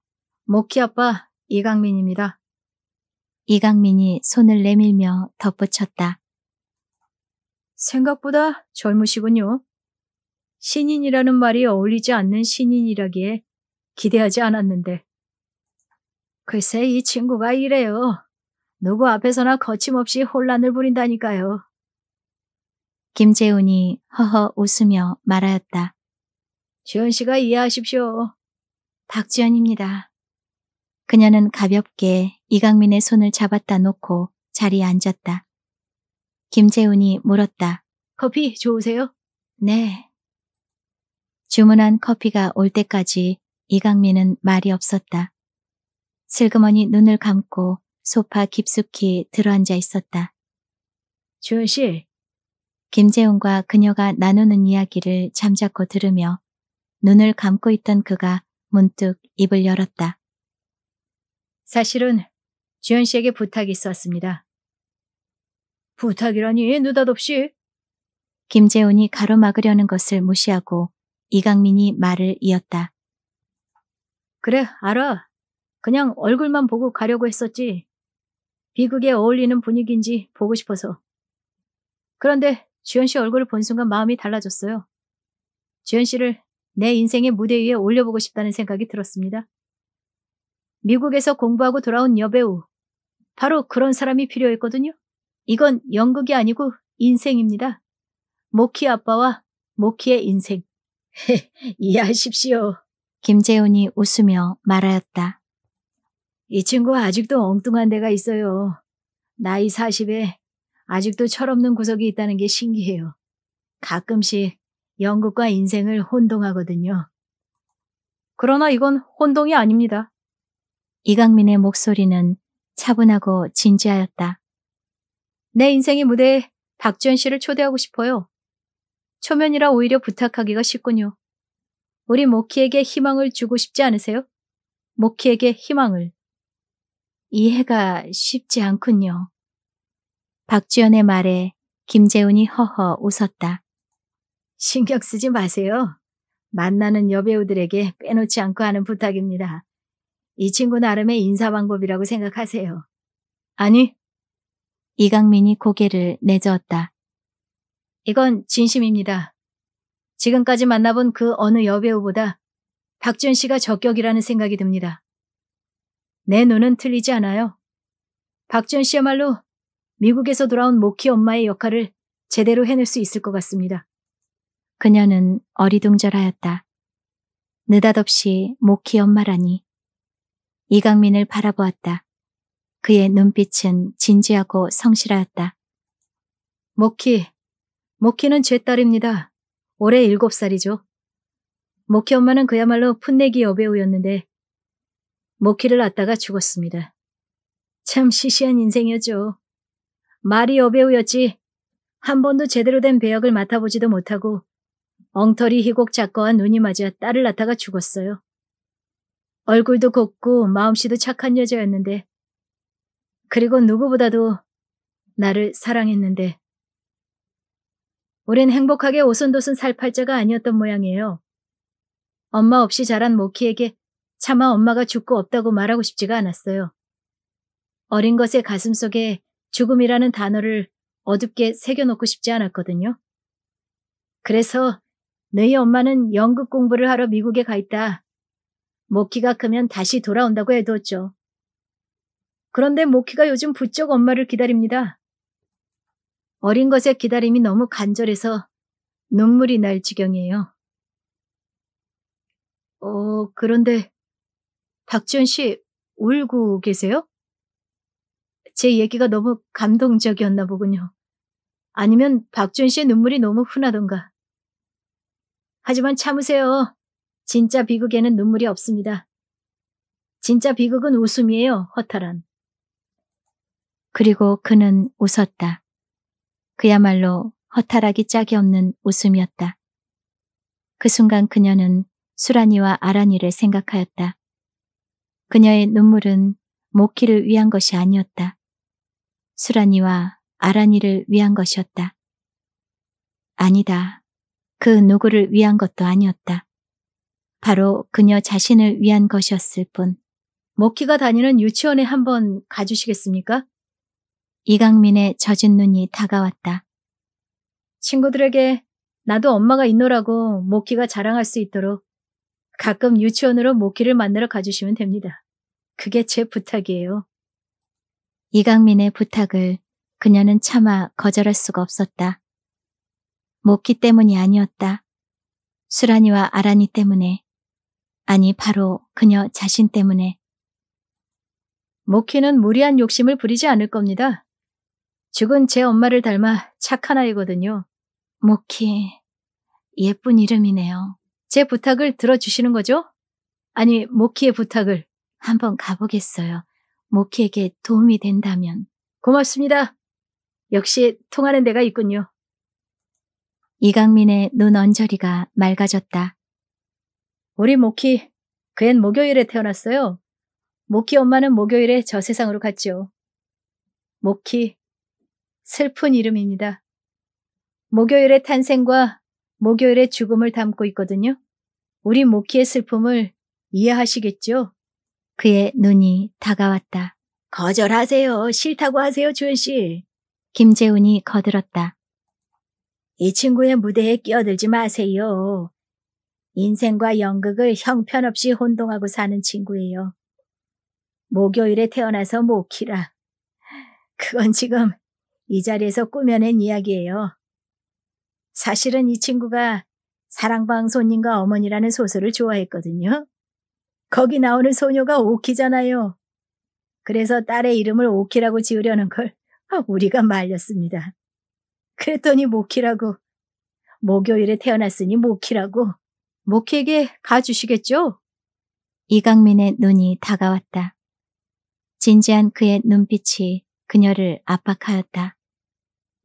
모키 아빠 이강민입니다. 이강민이 손을 내밀며 덧붙였다. 생각보다 젊으시군요. 신인이라는 말이 어울리지 않는 신인이라기에 기대하지 않았는데. 글쎄 이 친구가 이래요. 누구 앞에서나 거침없이 혼란을 부린다니까요. 김재훈이 허허 웃으며 말하였다. 지원 씨가 이해하십시오. 박지연입니다. 그녀는 가볍게 이강민의 손을 잡았다 놓고 자리에 앉았다. 김재훈이 물었다. 커피 좋으세요? 네. 주문한 커피가 올 때까지 이강민은 말이 없었다. 슬그머니 눈을 감고 소파 깊숙이 들어앉아 있었다. 주은 씨, 김재훈과 그녀가 나누는 이야기를 잠자코 들으며 눈을 감고 있던 그가 문득 입을 열었다. 사실은 주현 씨에게 부탁이 있었습니다. 부탁이라니 느닷없이 김재훈이 가로막으려는 것을 무시하고 이강민이 말을 이었다. 그래 알아. 그냥 얼굴만 보고 가려고 했었지. 비극에 어울리는 분위기인지 보고 싶어서. 그런데 주현 씨 얼굴을 본 순간 마음이 달라졌어요. 주현 씨를 내 인생의 무대 위에 올려보고 싶다는 생각이 들었습니다. 미국에서 공부하고 돌아온 여배우. 바로 그런 사람이 필요했거든요. 이건 연극이 아니고 인생입니다. 모키 아빠와 모키의 인생. 이해하십시오. 김재훈이 웃으며 말하였다. 이 친구 아직도 엉뚱한 데가 있어요. 나이 40에 아직도 철없는 구석이 있다는 게 신기해요. 가끔씩 연극과 인생을 혼동하거든요. 그러나 이건 혼동이 아닙니다. 이강민의 목소리는 차분하고 진지하였다. 내 인생의 무대에 박지현 씨를 초대하고 싶어요. 초면이라 오히려 부탁하기가 쉽군요. 우리 모키에게 희망을 주고 싶지 않으세요? 모키에게 희망을. 이해가 쉽지 않군요. 박지연의 말에 김재훈이 허허 웃었다. 신경 쓰지 마세요. 만나는 여배우들에게 빼놓지 않고 하는 부탁입니다. 이 친구 나름의 인사 방법이라고 생각하세요. 아니, 이강민이 고개를 내저었다. 이건 진심입니다. 지금까지 만나본 그 어느 여배우보다 박지현 씨가 적격이라는 생각이 듭니다. 내 눈은 틀리지 않아요. 박지현 씨야말로 미국에서 돌아온 모키 엄마의 역할을 제대로 해낼 수 있을 것 같습니다. 그녀는 어리둥절하였다. 느닷없이 모키 엄마라니. 이강민을 바라보았다. 그의 눈빛은 진지하고 성실하였다. 모키, 모키는 제 딸입니다. 올해 7살이죠. 모키 엄마는 그야말로 풋내기 여배우였는데 모키를 낳다가 죽었습니다. 참 시시한 인생이었죠. 말이 여배우였지 한 번도 제대로 된 배역을 맡아보지도 못하고 엉터리 희곡 작가와 눈이 맞아 딸을 낳다가 죽었어요. 얼굴도 곱고 마음씨도 착한 여자였는데 그리고 누구보다도 나를 사랑했는데 우린 행복하게 오손도손 살 팔자가 아니었던 모양이에요. 엄마 없이 자란 모키에게 차마 엄마가 죽고 없다고 말하고 싶지가 않았어요. 어린 것의 가슴 속에 죽음이라는 단어를 어둡게 새겨놓고 싶지 않았거든요. 그래서 너희 엄마는 연극 공부를 하러 미국에 가 있다. 모키가 크면 다시 돌아온다고 해뒀죠. 그런데 모키가 요즘 부쩍 엄마를 기다립니다. 어린 것의 기다림이 너무 간절해서 눈물이 날 지경이에요. 어, 그런데 박지원 씨 울고 계세요? 제 얘기가 너무 감동적이었나 보군요. 아니면 박지원 씨의 눈물이 너무 흔하던가. 하지만 참으세요. 진짜 비극에는 눈물이 없습니다. 진짜 비극은 웃음이에요, 허탈한. 그리고 그는 웃었다. 그야말로 허탈하기 짝이 없는 웃음이었다. 그 순간 그녀는 수란이와 아란이를 생각하였다. 그녀의 눈물은 모키를 위한 것이 아니었다. 수란이와 아란이를 위한 것이었다. 아니다. 그 누구를 위한 것도 아니었다. 바로 그녀 자신을 위한 것이었을 뿐. 모키가 다니는 유치원에 한번 가주시겠습니까? 이강민의 젖은 눈이 다가왔다. 친구들에게 나도 엄마가 있노라고 모키가 자랑할 수 있도록 가끔 유치원으로 모키를 만나러 가주시면 됩니다. 그게 제 부탁이에요. 이강민의 부탁을 그녀는 차마 거절할 수가 없었다. 모키 때문이 아니었다. 수란이와 아란이 때문에, 아니 바로 그녀 자신 때문에. 모키는 무리한 욕심을 부리지 않을 겁니다. 죽은 제 엄마를 닮아 착한 아이거든요. 모키, 예쁜 이름이네요. 제 부탁을 들어주시는 거죠? 아니, 모키의 부탁을. 한번 가보겠어요. 목희에게 도움이 된다면. 고맙습니다. 역시 통하는 데가 있군요. 이강민의 눈 언저리가 맑아졌다. 우리 목희, 그 앤 목요일에 태어났어요. 목희 엄마는 목요일에 저 세상으로 갔죠. 목희, 슬픈 이름입니다. 목요일의 탄생과 목요일의 죽음을 담고 있거든요. 우리 모키의 슬픔을 이해하시겠죠? 그의 눈이 다가왔다. 거절하세요. 싫다고 하세요, 주연 씨. 김재훈이 거들었다. 이 친구의 무대에 끼어들지 마세요. 인생과 연극을 형편없이 혼동하고 사는 친구예요. 목요일에 태어나서 모키라. 그건 지금 이 자리에서 꾸며낸 이야기예요. 사실은 이 친구가 사랑방 손님과 어머니라는 소설을 좋아했거든요. 거기 나오는 소녀가 오키잖아요. 그래서 딸의 이름을 오키라고 지으려는 걸 우리가 말렸습니다. 그랬더니 모키라고. 목요일에 태어났으니 모키라고. 모키에게 가주시겠죠? 이강민의 눈이 다가왔다. 진지한 그의 눈빛이 그녀를 압박하였다.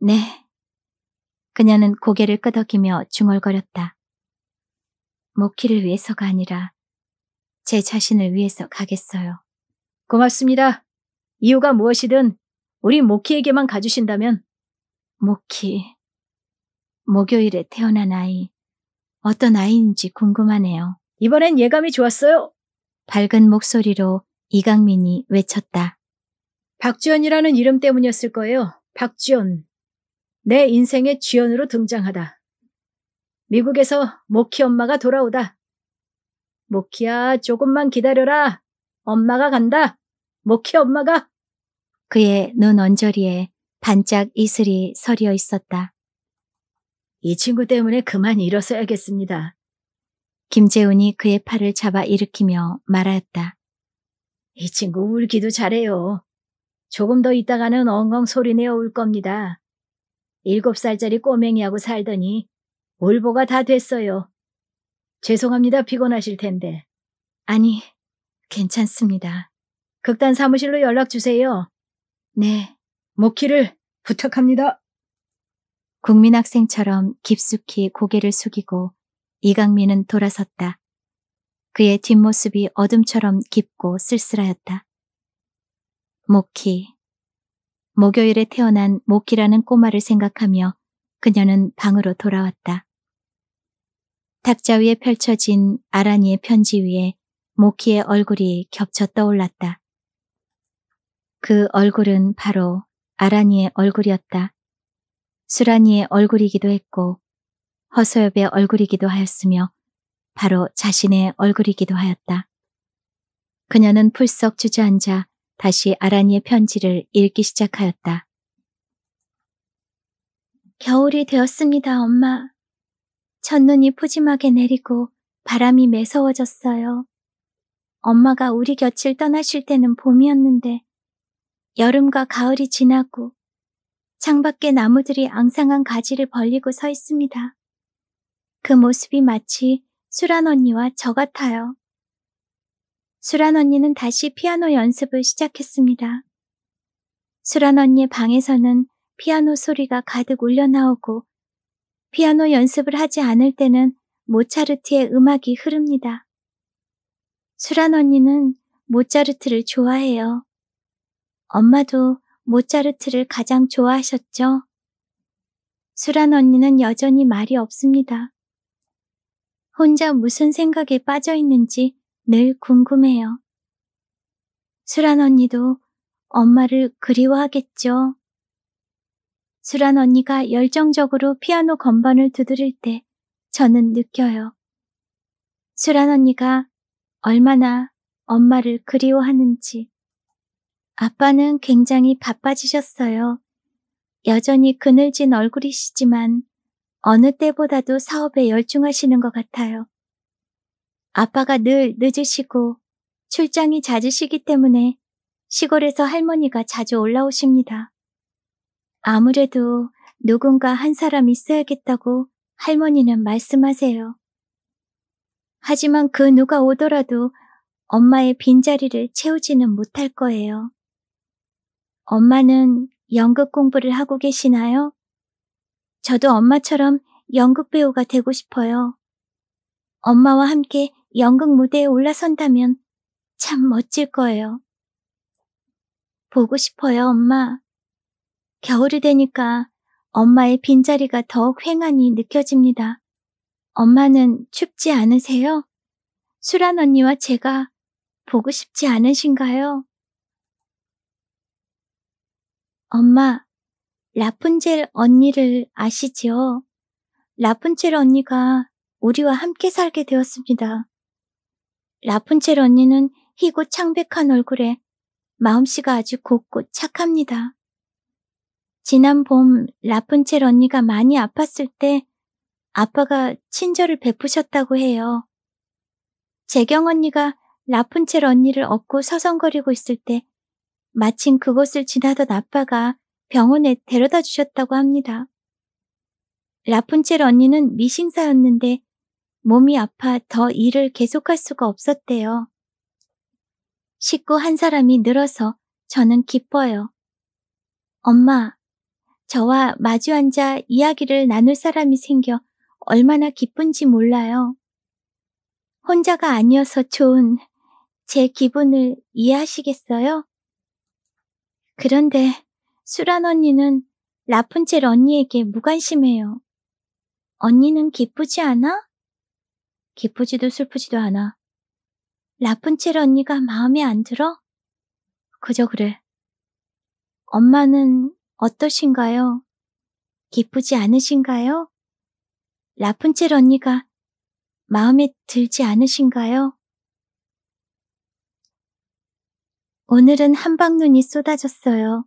네. 그녀는 고개를 끄덕이며 중얼거렸다. 모키를 위해서가 아니라 제 자신을 위해서 가겠어요. 고맙습니다. 이유가 무엇이든 우리 모키에게만 가주신다면 모키. 목요일에 태어난 아이. 어떤 아이인지 궁금하네요. 이번엔 예감이 좋았어요. 밝은 목소리로 이강민이 외쳤다. 박지연이라는 이름 때문이었을 거예요. 박지연. 내 인생의 지연으로 등장하다. 미국에서 모키 엄마가 돌아오다. 모키야, 조금만 기다려라. 엄마가 간다. 모키 엄마가. 그의 눈 언저리에 반짝 이슬이 서리어 있었다. 이 친구 때문에 그만 일어서야겠습니다. 김재훈이 그의 팔을 잡아 일으키며 말하였다. 이 친구 울기도 잘해요. 조금 더 있다가는 엉엉 소리내어 울 겁니다. 일곱 살짜리 꼬맹이하고 살더니 울보가 다 됐어요. 죄송합니다. 피곤하실 텐데. 아니, 괜찮습니다. 극단 사무실로 연락 주세요. 네. 모키를 부탁합니다. 국민학생처럼 깊숙이 고개를 숙이고 이강민은 돌아섰다. 그의 뒷모습이 어둠처럼 깊고 쓸쓸하였다. 모키. 목요일에 태어난 모키라는 꼬마를 생각하며 그녀는 방으로 돌아왔다. 탁자 위에 펼쳐진 아라니의 편지 위에 모키의 얼굴이 겹쳐 떠올랐다. 그 얼굴은 바로 아라니의 얼굴이었다. 수라니의 얼굴이기도 했고 허소엽의 얼굴이기도 하였으며 바로 자신의 얼굴이기도 하였다. 그녀는 풀썩 주저앉아 다시 아라니의 편지를 읽기 시작하였다. 겨울이 되었습니다, 엄마. 첫눈이 푸짐하게 내리고 바람이 매서워졌어요. 엄마가 우리 곁을 떠나실 때는 봄이었는데 여름과 가을이 지나고 창밖에 나무들이 앙상한 가지를 벌리고 서 있습니다. 그 모습이 마치 수란 언니와 저 같아요. 수란 언니는 다시 피아노 연습을 시작했습니다. 수란 언니의 방에서는 피아노 소리가 가득 울려 나오고 피아노 연습을 하지 않을 때는 모차르트의 음악이 흐릅니다. 수란 언니는 모차르트를 좋아해요. 엄마도 모차르트를 가장 좋아하셨죠? 수란 언니는 여전히 말이 없습니다. 혼자 무슨 생각에 빠져 있는지 늘 궁금해요. 수란 언니도 엄마를 그리워하겠죠? 수란 언니가 열정적으로 피아노 건반을 두드릴 때 저는 느껴요. 수란 언니가 얼마나 엄마를 그리워하는지. 아빠는 굉장히 바빠지셨어요. 여전히 그늘진 얼굴이시지만 어느 때보다도 사업에 열중하시는 것 같아요. 아빠가 늘 늦으시고 출장이 잦으시기 때문에 시골에서 할머니가 자주 올라오십니다. 아무래도 누군가 한 사람 있어야겠다고 할머니는 말씀하세요. 하지만 그 누가 오더라도 엄마의 빈자리를 채우지는 못할 거예요. 엄마는 연극 공부를 하고 계시나요? 저도 엄마처럼 연극 배우가 되고 싶어요. 엄마와 함께 연극 무대에 올라선다면 참 멋질 거예요. 보고 싶어요, 엄마. 겨울이 되니까 엄마의 빈자리가 더욱 휑하니 느껴집니다. 엄마는 춥지 않으세요? 수란 언니와 제가 보고 싶지 않으신가요? 엄마, 라푼젤 언니를 아시지요? 라푼젤 언니가 우리와 함께 살게 되었습니다. 라푼젤 언니는 희고 창백한 얼굴에 마음씨가 아주 곱고 착합니다. 지난 봄 라푼첼 언니가 많이 아팠을 때 아빠가 친절을 베푸셨다고 해요. 재경 언니가 라푼첼 언니를 업고 서성거리고 있을 때 마침 그곳을 지나던 아빠가 병원에 데려다 주셨다고 합니다. 라푼첼 언니는 미싱사였는데 몸이 아파 더 일을 계속할 수가 없었대요. 식구 한 사람이 늘어서 저는 기뻐요. 엄마, 저와 마주 앉아 이야기를 나눌 사람이 생겨 얼마나 기쁜지 몰라요. 혼자가 아니어서 좋은 제 기분을 이해하시겠어요? 그런데 수란 언니는 라푼첼 언니에게 무관심해요. 언니는 기쁘지 않아? 기쁘지도 슬프지도 않아. 라푼첼 언니가 마음에 안 들어? 그저 그래. 엄마는 어떠신가요? 기쁘지 않으신가요? 라푼첼 언니가 마음에 들지 않으신가요? 오늘은 한방눈이 쏟아졌어요.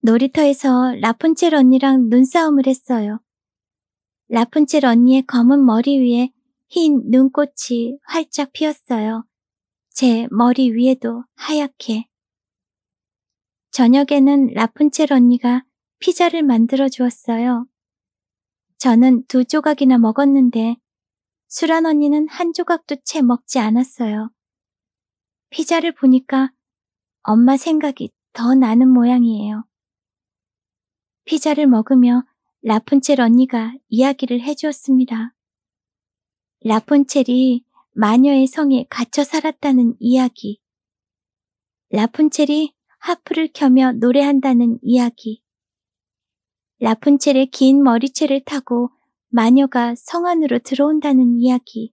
놀이터에서 라푼첼 언니랑 눈싸움을 했어요. 라푼첼 언니의 검은 머리 위에 흰 눈꽃이 활짝 피었어요. 제 머리 위에도 하얗게. 저녁에는 라푼첼 언니가 피자를 만들어 주었어요. 저는 두 조각이나 먹었는데 수란 언니는 한 조각도 채 먹지 않았어요. 피자를 보니까 엄마 생각이 더 나는 모양이에요. 피자를 먹으며 라푼첼 언니가 이야기를 해주었습니다. 라푼첼이 마녀의 성에 갇혀 살았다는 이야기. 라푼첼이 하프를 켜며 노래한다는 이야기. 라푼첼의 긴 머리채를 타고 마녀가 성 안으로 들어온다는 이야기.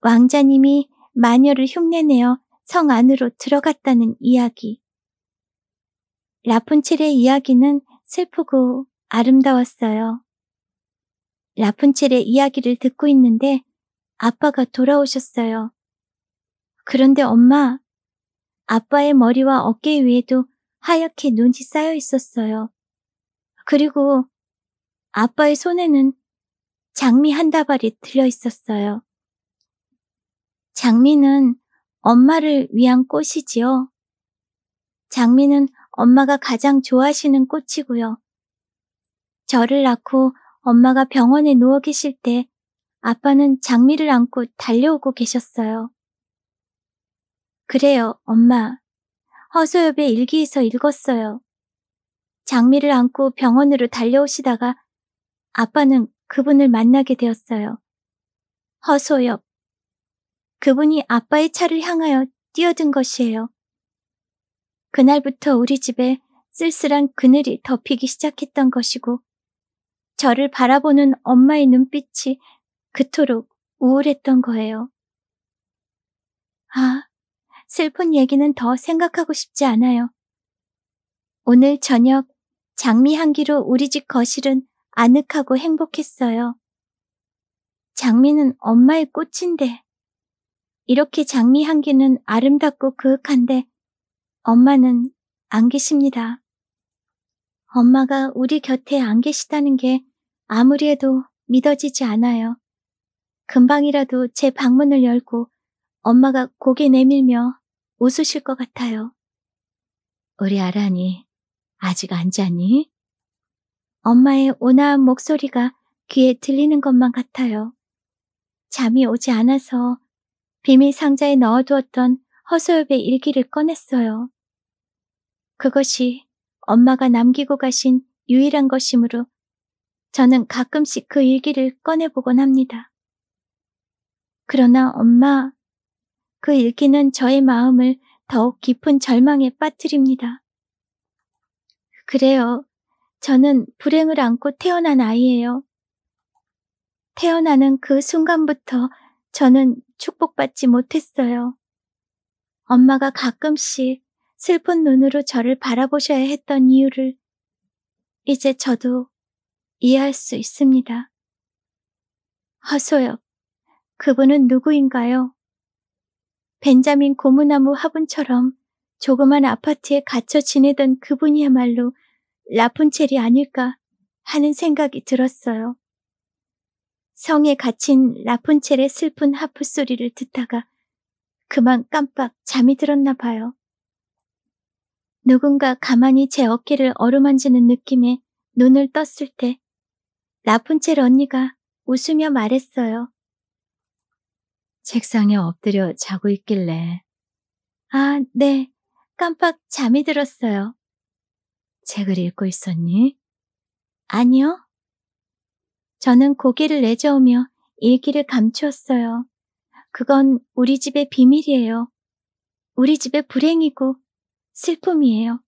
왕자님이 마녀를 흉내내어 성 안으로 들어갔다는 이야기. 라푼첼의 이야기는 슬프고 아름다웠어요. 라푼첼의 이야기를 듣고 있는데 아빠가 돌아오셨어요. 그런데 엄마, 아빠의 머리와 어깨 위에도 하얗게 눈이 쌓여 있었어요. 그리고 아빠의 손에는 장미 한 다발이 들려 있었어요. 장미는 엄마를 위한 꽃이지요. 장미는 엄마가 가장 좋아하시는 꽃이고요. 저를 낳고 엄마가 병원에 누워 계실 때 아빠는 장미를 안고 달려오고 계셨어요. 그래요, 엄마. 허소엽의 일기에서 읽었어요. 장미를 안고 병원으로 달려오시다가 아빠는 그분을 만나게 되었어요. 허소엽. 그분이 아빠의 차를 향하여 뛰어든 것이에요. 그날부터 우리 집에 쓸쓸한 그늘이 덮이기 시작했던 것이고, 저를 바라보는 엄마의 눈빛이 그토록 우울했던 거예요. 아, 슬픈 얘기는 더 생각하고 싶지 않아요. 오늘 저녁 장미 향기로 우리 집 거실은 아늑하고 행복했어요. 장미는 엄마의 꽃인데, 이렇게 장미 향기는 아름답고 그윽한데, 엄마는 안 계십니다. 엄마가 우리 곁에 안 계시다는 게 아무리 해도 믿어지지 않아요. 금방이라도 제 방문을 열고 엄마가 고개 내밀며 웃으실 것 같아요. 우리 아란이 아직 안 자니? 엄마의 온화한 목소리가 귀에 들리는 것만 같아요. 잠이 오지 않아서 비밀 상자에 넣어두었던 허소엽의 일기를 꺼냈어요. 그것이 엄마가 남기고 가신 유일한 것이므로 저는 가끔씩 그 일기를 꺼내보곤 합니다. 그러나 엄마, 그 일기는 저의 마음을 더욱 깊은 절망에 빠뜨립니다. 그래요. 저는 불행을 안고 태어난 아이예요. 태어나는 그 순간부터 저는 축복받지 못했어요. 엄마가 가끔씩 슬픈 눈으로 저를 바라보셔야 했던 이유를 이제 저도 이해할 수 있습니다. 허소엽, 그분은 누구인가요? 벤자민 고무나무 화분처럼 조그만 아파트에 갇혀 지내던 그분이야말로 라푼첼이 아닐까 하는 생각이 들었어요. 성에 갇힌 라푼첼의 슬픈 하프 소리를 듣다가 그만 깜빡 잠이 들었나 봐요. 누군가 가만히 제 어깨를 어루만지는 느낌에 눈을 떴을 때 라푼첼 언니가 웃으며 말했어요. 책상에 엎드려 자고 있길래. 아, 네. 깜빡 잠이 들었어요. 책을 읽고 있었니? 아니요. 저는 고개를 내저으며 일기를 감추었어요. 그건 우리 집의 비밀이에요. 우리 집의 불행이고 슬픔이에요.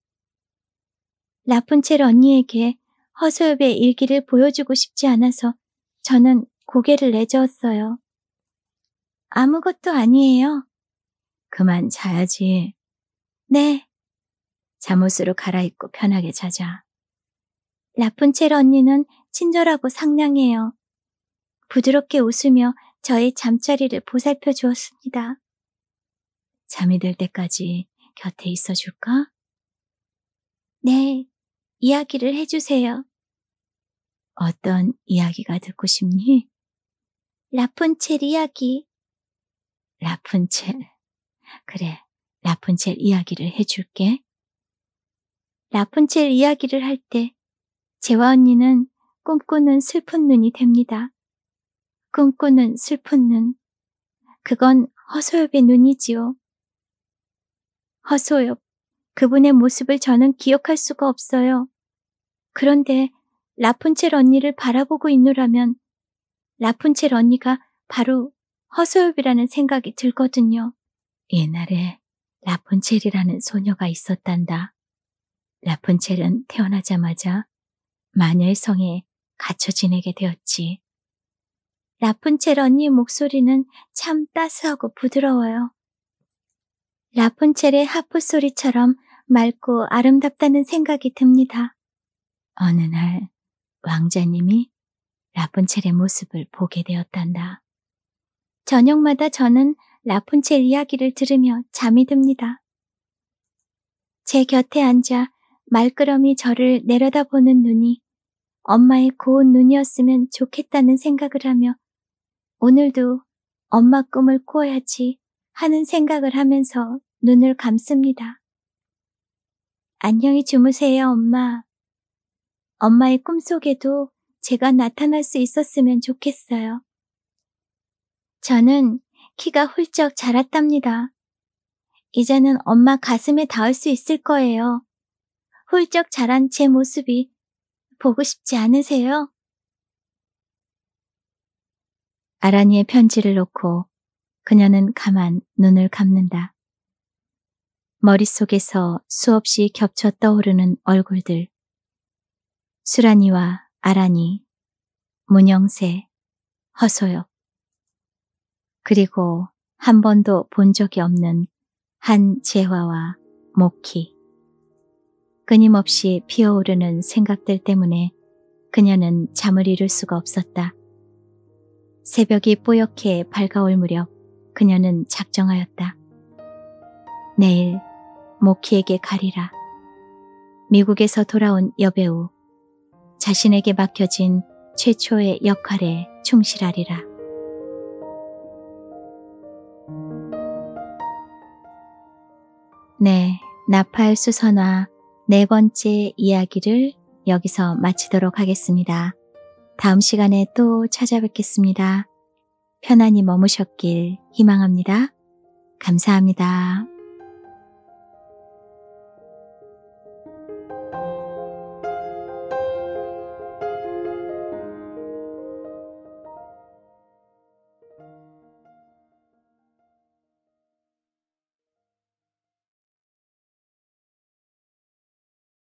라푼첼 언니에게 허소엽의 일기를 보여주고 싶지 않아서 저는 고개를 내저었어요. 아무것도 아니에요. 그만 자야지. 네. 잠옷으로 갈아입고 편하게 자자. 라푼첼 언니는 친절하고 상냥해요. 부드럽게 웃으며 저의 잠자리를 보살펴 주었습니다. 잠이 들 때까지 곁에 있어 줄까? 네, 이야기를 해주세요. 어떤 이야기가 듣고 싶니? 라푼첼 이야기. 라푼첼. 그래, 라푼첼 이야기를 해줄게. 라푼첼 이야기를 할 때, 재화 언니는 꿈꾸는 슬픈 눈이 됩니다. 꿈꾸는 슬픈 눈. 그건 허소엽의 눈이지요. 허소엽. 그분의 모습을 저는 기억할 수가 없어요. 그런데 라푼첼 언니를 바라보고 있노라면 라푼첼 언니가 바로 허소엽이라는 생각이 들거든요. 옛날에 라푼첼이라는 소녀가 있었단다. 라푼첼은 태어나자마자 마녀의 성에 갇혀 지내게 되었지. 라푼첼 언니의 목소리는 참 따스하고 부드러워요. 라푼첼의 하프 소리처럼 맑고 아름답다는 생각이 듭니다. 어느 날 왕자님이 라푼첼의 모습을 보게 되었단다. 저녁마다 저는 라푼첼 이야기를 들으며 잠이 듭니다. 제 곁에 앉아 말끄러미 저를 내려다보는 눈이 엄마의 고운 눈이었으면 좋겠다는 생각을 하며 오늘도 엄마 꿈을 꾸어야지 하는 생각을 하면서 눈을 감습니다. 안녕히 주무세요, 엄마. 엄마의 꿈속에도 제가 나타날 수 있었으면 좋겠어요. 저는 키가 훌쩍 자랐답니다. 이제는 엄마 가슴에 닿을 수 있을 거예요. 훌쩍 자란 제 모습이 보고 싶지 않으세요? 아라니의 편지를 놓고 그녀는 가만 눈을 감는다. 머릿속에서 수없이 겹쳐 떠오르는 얼굴들. 수란이와 아라니, 문영세, 허소엽. 그리고 한 번도 본 적이 없는 한 재화와 모키. 끊임없이 피어오르는 생각들 때문에 그녀는 잠을 이룰 수가 없었다. 새벽이 뽀얗게 밝아올 무렵 그녀는 작정하였다. 내일 모키에게 가리라. 미국에서 돌아온 여배우, 자신에게 맡겨진 최초의 역할에 충실하리라. 네, 나팔 수선화 네 번째 이야기를 여기서 마치도록 하겠습니다. 다음 시간에 또 찾아뵙겠습니다. 편안히 머무셨길 희망합니다. 감사합니다.